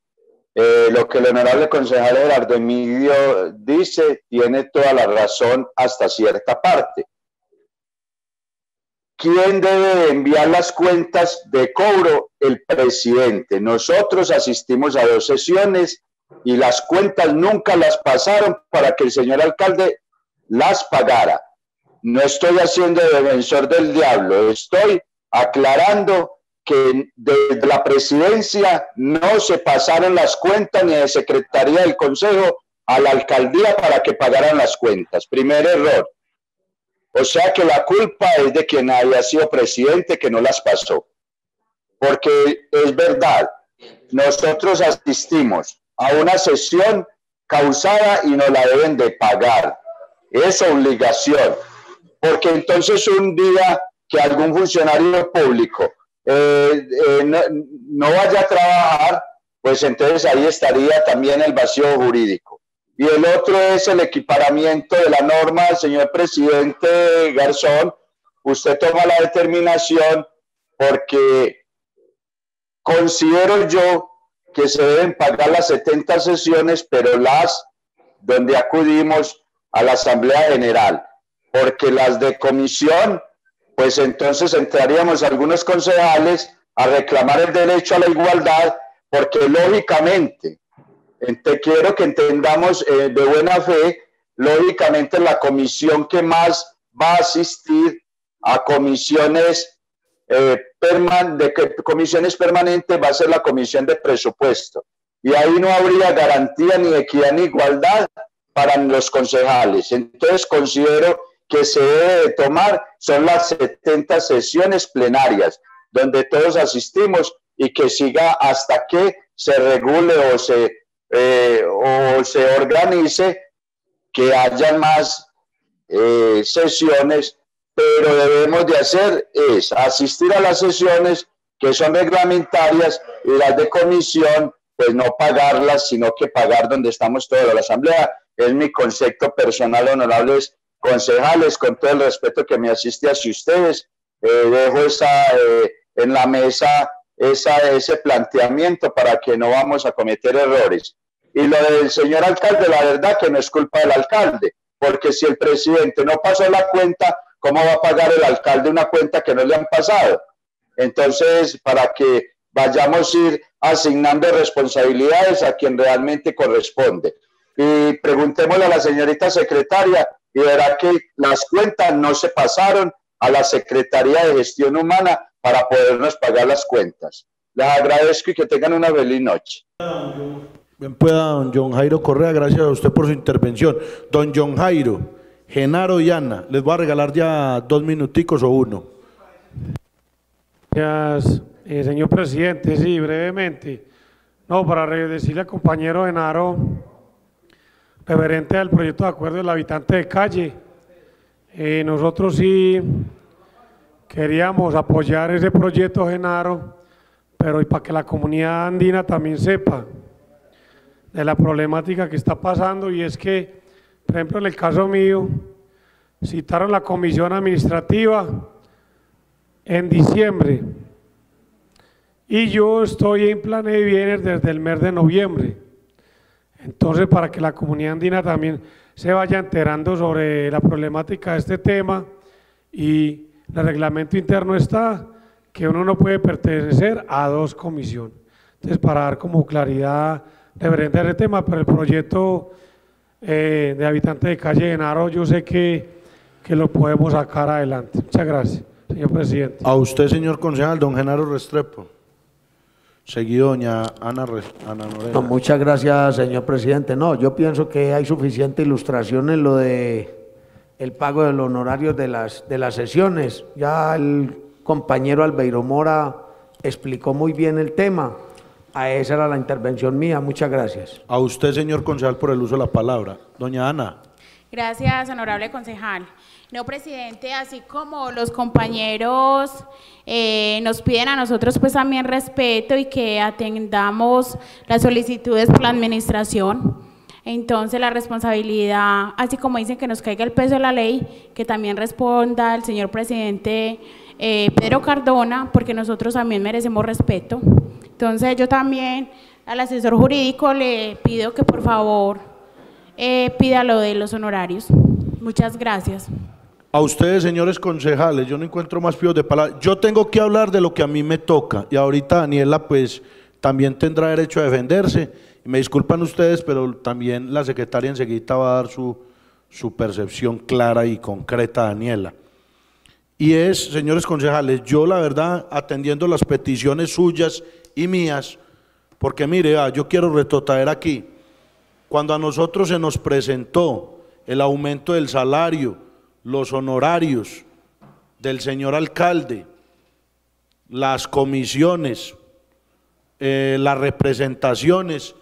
Eh, lo que el honorable concejal Gerardo Emilio dice tiene toda la razón hasta cierta parte. ¿Quién debe enviar las cuentas de cobro? El presidente. Nosotros asistimos a dos sesiones y las cuentas nunca las pasaron para que el señor alcalde las pagara. No estoy haciendo defensor del diablo, estoy aclarando que desde la presidencia no se pasaron las cuentas ni de Secretaría del Consejo a la alcaldía para que pagaran las cuentas. Primer error. O sea que la culpa es de quien haya sido presidente que no las pasó. Porque es verdad, nosotros asistimos a una sesión causada y nos la deben de pagar. Es obligación. Porque entonces un día que algún funcionario público eh, eh, no, vaya a trabajar, pues entonces ahí estaría también el vacío jurídico. Y el otro es el equiparamiento de la norma, señor presidente Garzón. Usted toma la determinación porque considero yo que se deben pagar las 70 sesiones, pero las donde acudimos a la Asamblea General, porque las de comisión pues entonces entraríamos algunos concejales a reclamar el derecho a la igualdad, porque lógicamente, te quiero que entendamos eh, de buena fe, lógicamente la comisión que más va a asistir a comisiones, eh, de comisiones permanentes va a ser la comisión de presupuesto. Y ahí no habría garantía ni equidad ni igualdad para los concejales. Entonces considero que se debe tomar son las 70 sesiones plenarias, donde todos asistimos y que siga hasta que se regule o se, eh, o se organice que haya más eh, sesiones, pero debemos de hacer es asistir a las sesiones que son reglamentarias y las de comisión, pues no pagarlas, sino que pagar donde estamos todos. La Asamblea es mi concepto personal, honorables concejales, con todo el respeto que me asiste hacia ustedes, eh, dejo esa, eh, en la mesa esa, ese planteamiento para que no vamos a cometer errores. Y lo del señor alcalde, la verdad que no es culpa del alcalde, porque si el presidente no pasó la cuenta, ¿cómo va a pagar el alcalde una cuenta que no le han pasado? Entonces, para que vayamos a ir asignando responsabilidades a quien realmente corresponde. Y preguntémosle a la señorita secretaria y verá que las cuentas no se pasaron a la Secretaría de Gestión Humana para podernos pagar las cuentas. Les agradezco y que tengan una feliz noche. Bien pueda, don John Jairo Correa, gracias a usted por su intervención. Don John Jairo, Genaro y Ana, les voy a regalar ya dos minuticos o uno. Gracias, eh, señor presidente. Sí, brevemente. No, para decirle al compañero Genaro referente al proyecto de acuerdo del habitante de calle. Eh, nosotros sí queríamos apoyar ese proyecto, Genaro, pero para que la comunidad andina también sepa de la problemática que está pasando y es que, por ejemplo, en el caso mío, citaron la comisión administrativa en diciembre y yo estoy en plan de bienes desde el mes de noviembre. Entonces, para que la comunidad andina también se vaya enterando sobre la problemática de este tema y el reglamento interno está que uno no puede pertenecer a dos comisiones. Entonces, para dar como claridad referente este tema, pero el proyecto eh, de habitante de calle Genaro, yo sé que, que lo podemos sacar adelante. Muchas gracias, señor presidente. A usted, señor concejal, don Genaro Restrepo. Seguido, doña Ana, Re- Ana Norena. No, muchas gracias, señor presidente. No, yo pienso que hay suficiente ilustración en lo de el pago de los honorarios de las, de las sesiones. Ya el compañero Albeiro Mora explicó muy bien el tema. A esa era la intervención mía. Muchas gracias. A usted, señor concejal, por el uso de la palabra. Doña Ana. Gracias, honorable concejal. No, presidente, así como los compañeros eh, nos piden a nosotros pues también respeto y que atendamos las solicitudes por la administración. Entonces la responsabilidad, así como dicen que nos caiga el peso de la ley, que también responda el señor presidente eh, Pedro Cardona, porque nosotros también merecemos respeto. Entonces yo también al asesor jurídico le pido que por favor eh, pida lo de los honorarios. Muchas gracias. A ustedes, señores concejales, yo no encuentro más píos de palabra. Yo tengo que hablar de lo que a mí me toca. Y ahorita Daniela, pues, también tendrá derecho a defenderse. Y me disculpan ustedes, pero también la secretaria enseguida va a dar su, su percepción clara y concreta, Daniela. Y es, señores concejales, yo la verdad, atendiendo las peticiones suyas y mías, porque mire, yo quiero retrotraer aquí, cuando a nosotros se nos presentó el aumento del salario, los honorarios del señor alcalde, las comisiones, eh, las representaciones,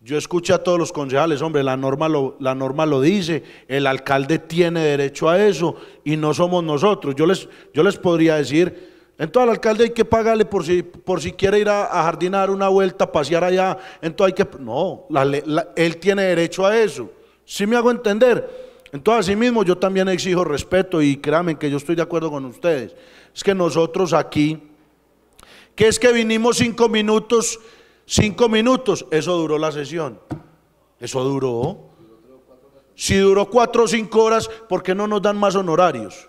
yo escuché a todos los concejales, hombre, la norma, lo, la norma lo dice, el alcalde tiene derecho a eso y no somos nosotros. Yo les, yo les podría decir, entonces al alcalde hay que pagarle por si, por si quiere ir a, a jardinar una vuelta, pasear allá, entonces hay que... No, la él tiene derecho a eso. ¿Sí me hago entender? Entonces, así mismo yo también exijo respeto y créanme que yo estoy de acuerdo con ustedes. Es que nosotros aquí, que es que vinimos cinco minutos, cinco minutos, eso duró la sesión. Eso duró. Si duró cuatro o cinco horas, ¿por qué no nos dan más honorarios?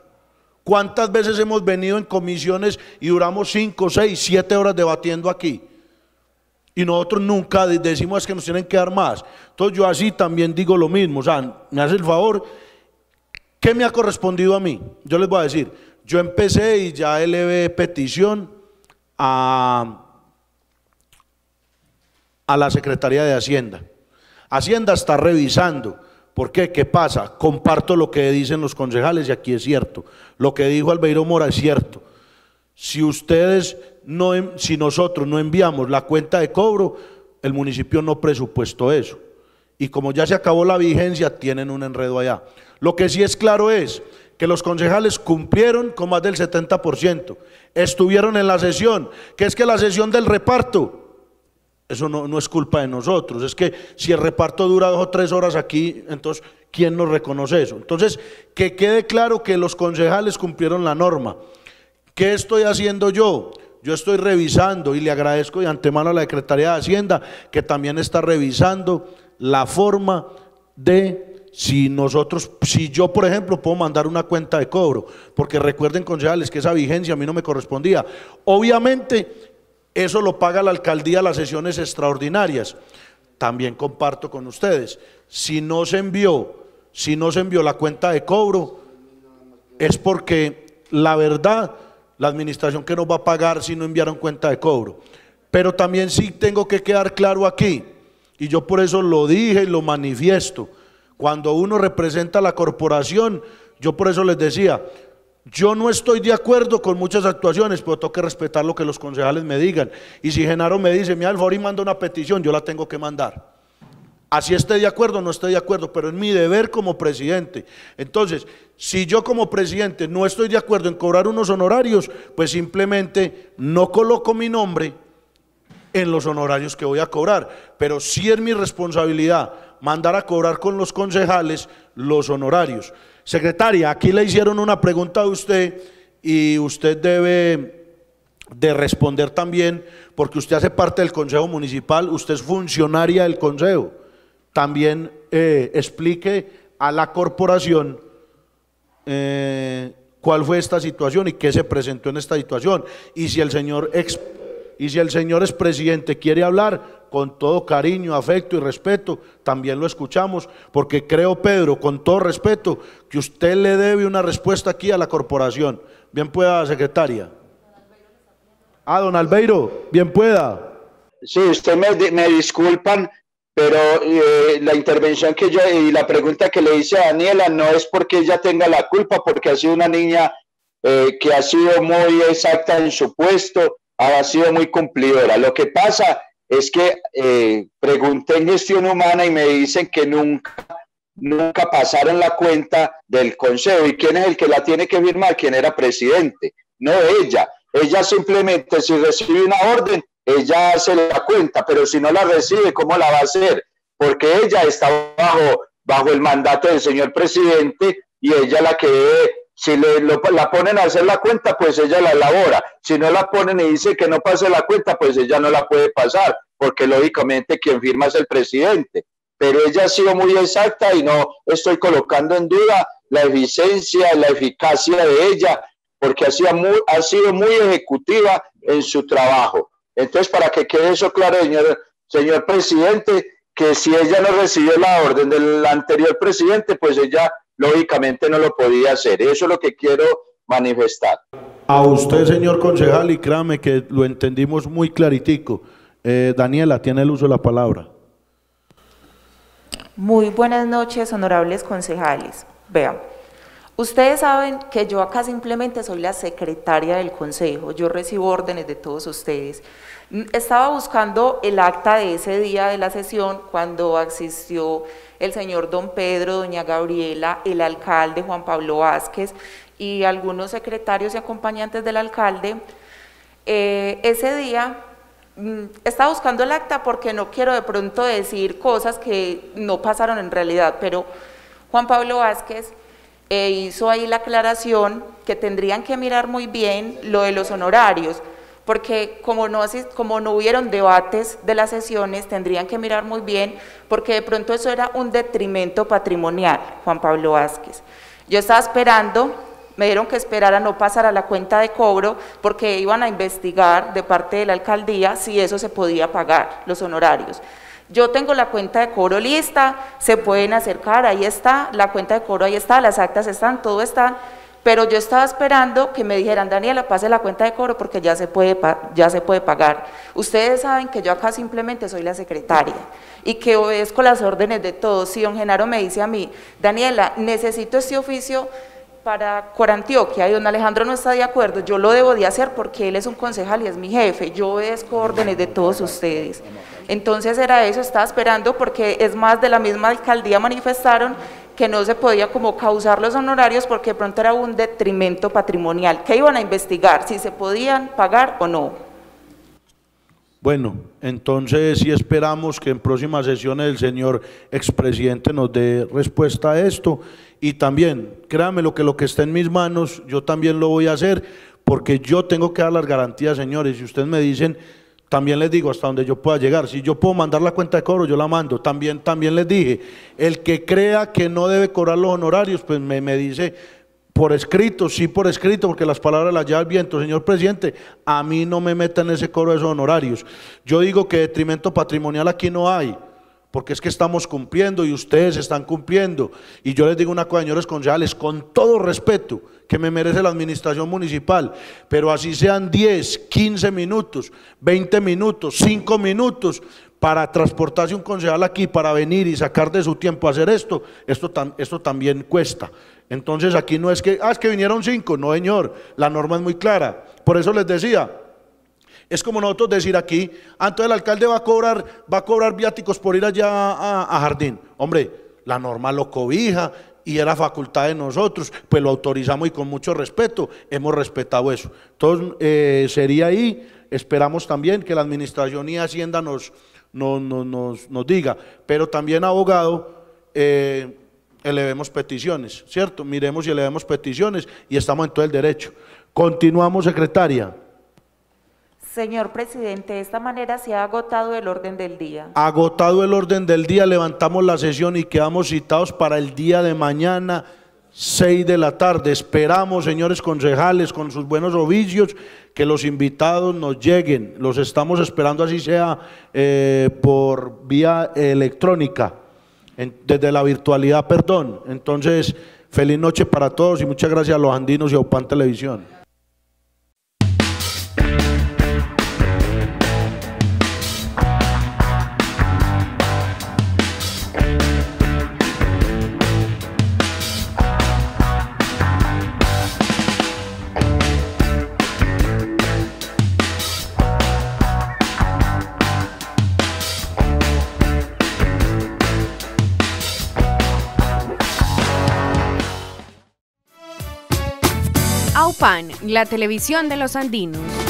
¿Cuántas veces hemos venido en comisiones y duramos cinco, seis, siete horas debatiendo aquí? Y nosotros nunca de- decimos "Es que nos tienen que dar más. Entonces yo así también digo lo mismo. O sea, me hace el favor, ¿qué me ha correspondido a mí? Yo les voy a decir, yo empecé y ya elevé petición a, a la Secretaría de Hacienda. Hacienda está revisando. ¿Por qué? ¿Qué pasa? Comparto lo que dicen los concejales y aquí es cierto. Lo que dijo Albeiro Mora es cierto. Si ustedes no, si nosotros no enviamos la cuenta de cobro, el municipio no presupuestó eso. Y como ya se acabó la vigencia, tienen un enredo allá. Lo que sí es claro es que los concejales cumplieron con más del 70%. Estuvieron en la sesión, que es que la sesión del reparto, eso no, no es culpa de nosotros. Es que si el reparto dura dos o tres horas aquí, entonces, ¿quién nos reconoce eso? Entonces, que quede claro que los concejales cumplieron la norma. ¿Qué estoy haciendo yo? Yo estoy revisando y le agradezco de antemano a la Secretaría de Hacienda que también está revisando la forma de si nosotros, si yo por ejemplo puedo mandar una cuenta de cobro, porque recuerden concejales que esa vigencia a mí no me correspondía. Obviamente eso lo paga la alcaldía las sesiones extraordinarias. También comparto con ustedes, si no se envió, si no se envió la cuenta de cobro, es porque la verdad, la administración que nos va a pagar si no enviaron cuenta de cobro. Pero también sí tengo que quedar claro aquí, y yo por eso lo dije y lo manifiesto, cuando uno representa a la corporación, yo por eso les decía, yo no estoy de acuerdo con muchas actuaciones, pero tengo que respetar lo que los concejales me digan. Y si Genaro me dice, mira, Alfori manda una petición, yo la tengo que mandar. Así esté de acuerdo o no esté de acuerdo, pero es mi deber como presidente. Entonces, si yo como presidente no estoy de acuerdo en cobrar unos honorarios, pues simplemente no coloco mi nombre en los honorarios que voy a cobrar. Pero sí es mi responsabilidad mandar a cobrar con los concejales los honorarios. Secretaria, aquí le hicieron una pregunta a usted y usted debe de responder también, porque usted hace parte del Consejo Municipal, usted es funcionaria del Consejo. También eh, explique a la corporación eh, cuál fue esta situación y qué se presentó en esta situación. Y si el señor ex, y si el señor expresidente quiere hablar con todo cariño, afecto y respeto, también lo escuchamos, porque creo, Pedro, con todo respeto, que usted le debe una respuesta aquí a la corporación. Bien pueda, secretaria. Ah, don Albeiro, bien pueda. Sí, usted me, me disculpan, pero eh, la intervención que yo y la pregunta que le hice a Daniela no es porque ella tenga la culpa, porque ha sido una niña eh, que ha sido muy exacta en su puesto, ha sido muy cumplidora. Lo que pasa es que eh, pregunté en gestión humana y me dicen que nunca, nunca pasaron la cuenta del consejo. ¿Y quién es el que la tiene que firmar? ¿Quién era presidente? No ella. Ella simplemente si recibe una orden, ella hace la cuenta, pero si no la recibe, ¿cómo la va a hacer? Porque ella está bajo, bajo el mandato del señor presidente y ella la que si le, la ponen a hacer la cuenta, pues ella la elabora. Si no la ponen y dice que no pase la cuenta, pues ella no la puede pasar, porque lógicamente quien firma es el presidente. Pero ella ha sido muy exacta y no estoy colocando en duda la eficiencia, la eficacia de ella, porque ha sido muy, ha sido muy ejecutiva en su trabajo. Entonces, para que quede eso claro, señor, señor presidente, que si ella no recibió la orden del anterior presidente, pues ella lógicamente no lo podía hacer. Eso es lo que quiero manifestar. A usted, señor concejal, y créame que lo entendimos muy claritico. Eh, Daniela, tiene el uso de la palabra. Muy buenas noches, honorables concejales. Vean, ustedes saben que yo acá simplemente soy la secretaria del consejo, yo recibo órdenes de todos ustedes. Estaba buscando el acta de ese día de la sesión cuando asistió el señor don Pedro, doña Gabriela, el alcalde Juan Pablo Vázquez y algunos secretarios y acompañantes del alcalde. Eh, ese día mm, estaba buscando el acta porque no quiero de pronto decir cosas que no pasaron en realidad, pero Juan Pablo Vázquez eh, hizo ahí la aclaración que tendrían que mirar muy bien lo de los honorarios porque como no, como no hubieron debates de las sesiones, tendrían que mirar muy bien, porque de pronto eso era un detrimento patrimonial, Juan Pablo Vázquez. Yo estaba esperando, me dieron que esperar a no pasar a la cuenta de cobro, porque iban a investigar de parte de la alcaldía si eso se podía pagar, los honorarios. Yo tengo la cuenta de cobro lista, se pueden acercar, ahí está, la cuenta de cobro ahí está, las actas están, todo está, pero yo estaba esperando que me dijeran, Daniela, pase la cuenta de cobro porque ya se puede, ya se puede pagar. Ustedes saben que yo acá simplemente soy la secretaria y que obedezco las órdenes de todos. Si don Genaro me dice a mí, Daniela, necesito este oficio para Corantioquia y don Alejandro no está de acuerdo, yo lo debo de hacer porque él es un concejal y es mi jefe, yo obedezco órdenes de todos ustedes. Entonces era eso, estaba esperando porque es más de la misma alcaldía manifestaron que no se podía como causar los honorarios porque de pronto era un detrimento patrimonial. ¿Qué iban a investigar? Si se podían pagar o no. Bueno, entonces sí esperamos que en próximas sesiones el señor expresidente nos dé respuesta a esto y también, créame lo que lo que está en mis manos, yo también lo voy a hacer porque yo tengo que dar las garantías, señores, y ustedes me dicen también les digo hasta donde yo pueda llegar. Si yo puedo mandar la cuenta de cobro, yo la mando. También, también les dije, el que crea que no debe cobrar los honorarios, pues me, dice por escrito, sí por escrito, porque las palabras las lleva el viento. Señor presidente, a mí no me metan ese cobro de esos honorarios. Yo digo que detrimento patrimonial aquí no hay porque es que estamos cumpliendo y ustedes están cumpliendo. Y yo les digo una cosa, señores concejales, con todo respeto que me merece la administración municipal, pero así sean 10, 15 minutos, 20 minutos, 5 minutos para transportarse un concejal aquí, para venir y sacar de su tiempo a hacer esto, esto, esto también cuesta. Entonces aquí no es que, ah, es que vinieron 5, no señor, la norma es muy clara. Por eso les decía, es como nosotros decir aquí, ah, el alcalde va a cobrar, va a cobrar viáticos por ir allá a, Jardín. Hombre, la norma lo cobija y era facultad de nosotros, pues lo autorizamos y con mucho respeto hemos respetado eso. Entonces eh, sería ahí, esperamos también que la administración y Hacienda nos diga, pero también abogado, eh, elevemos peticiones, ¿cierto? Miremos y elevemos peticiones y estamos en todo el derecho. Continuamos, secretaria. Señor presidente, de esta manera se ha agotado el orden del día. Agotado el orden del día, levantamos la sesión y quedamos citados para el día de mañana, 6 de la tarde. Esperamos, señores concejales, con sus buenos oficios, que los invitados nos lleguen. Los estamos esperando, así sea eh, por vía electrónica, desde la virtualidad, perdón. Entonces, feliz noche para todos y muchas gracias a los andinos y a UPAN Televisión. La televisión de los andinos.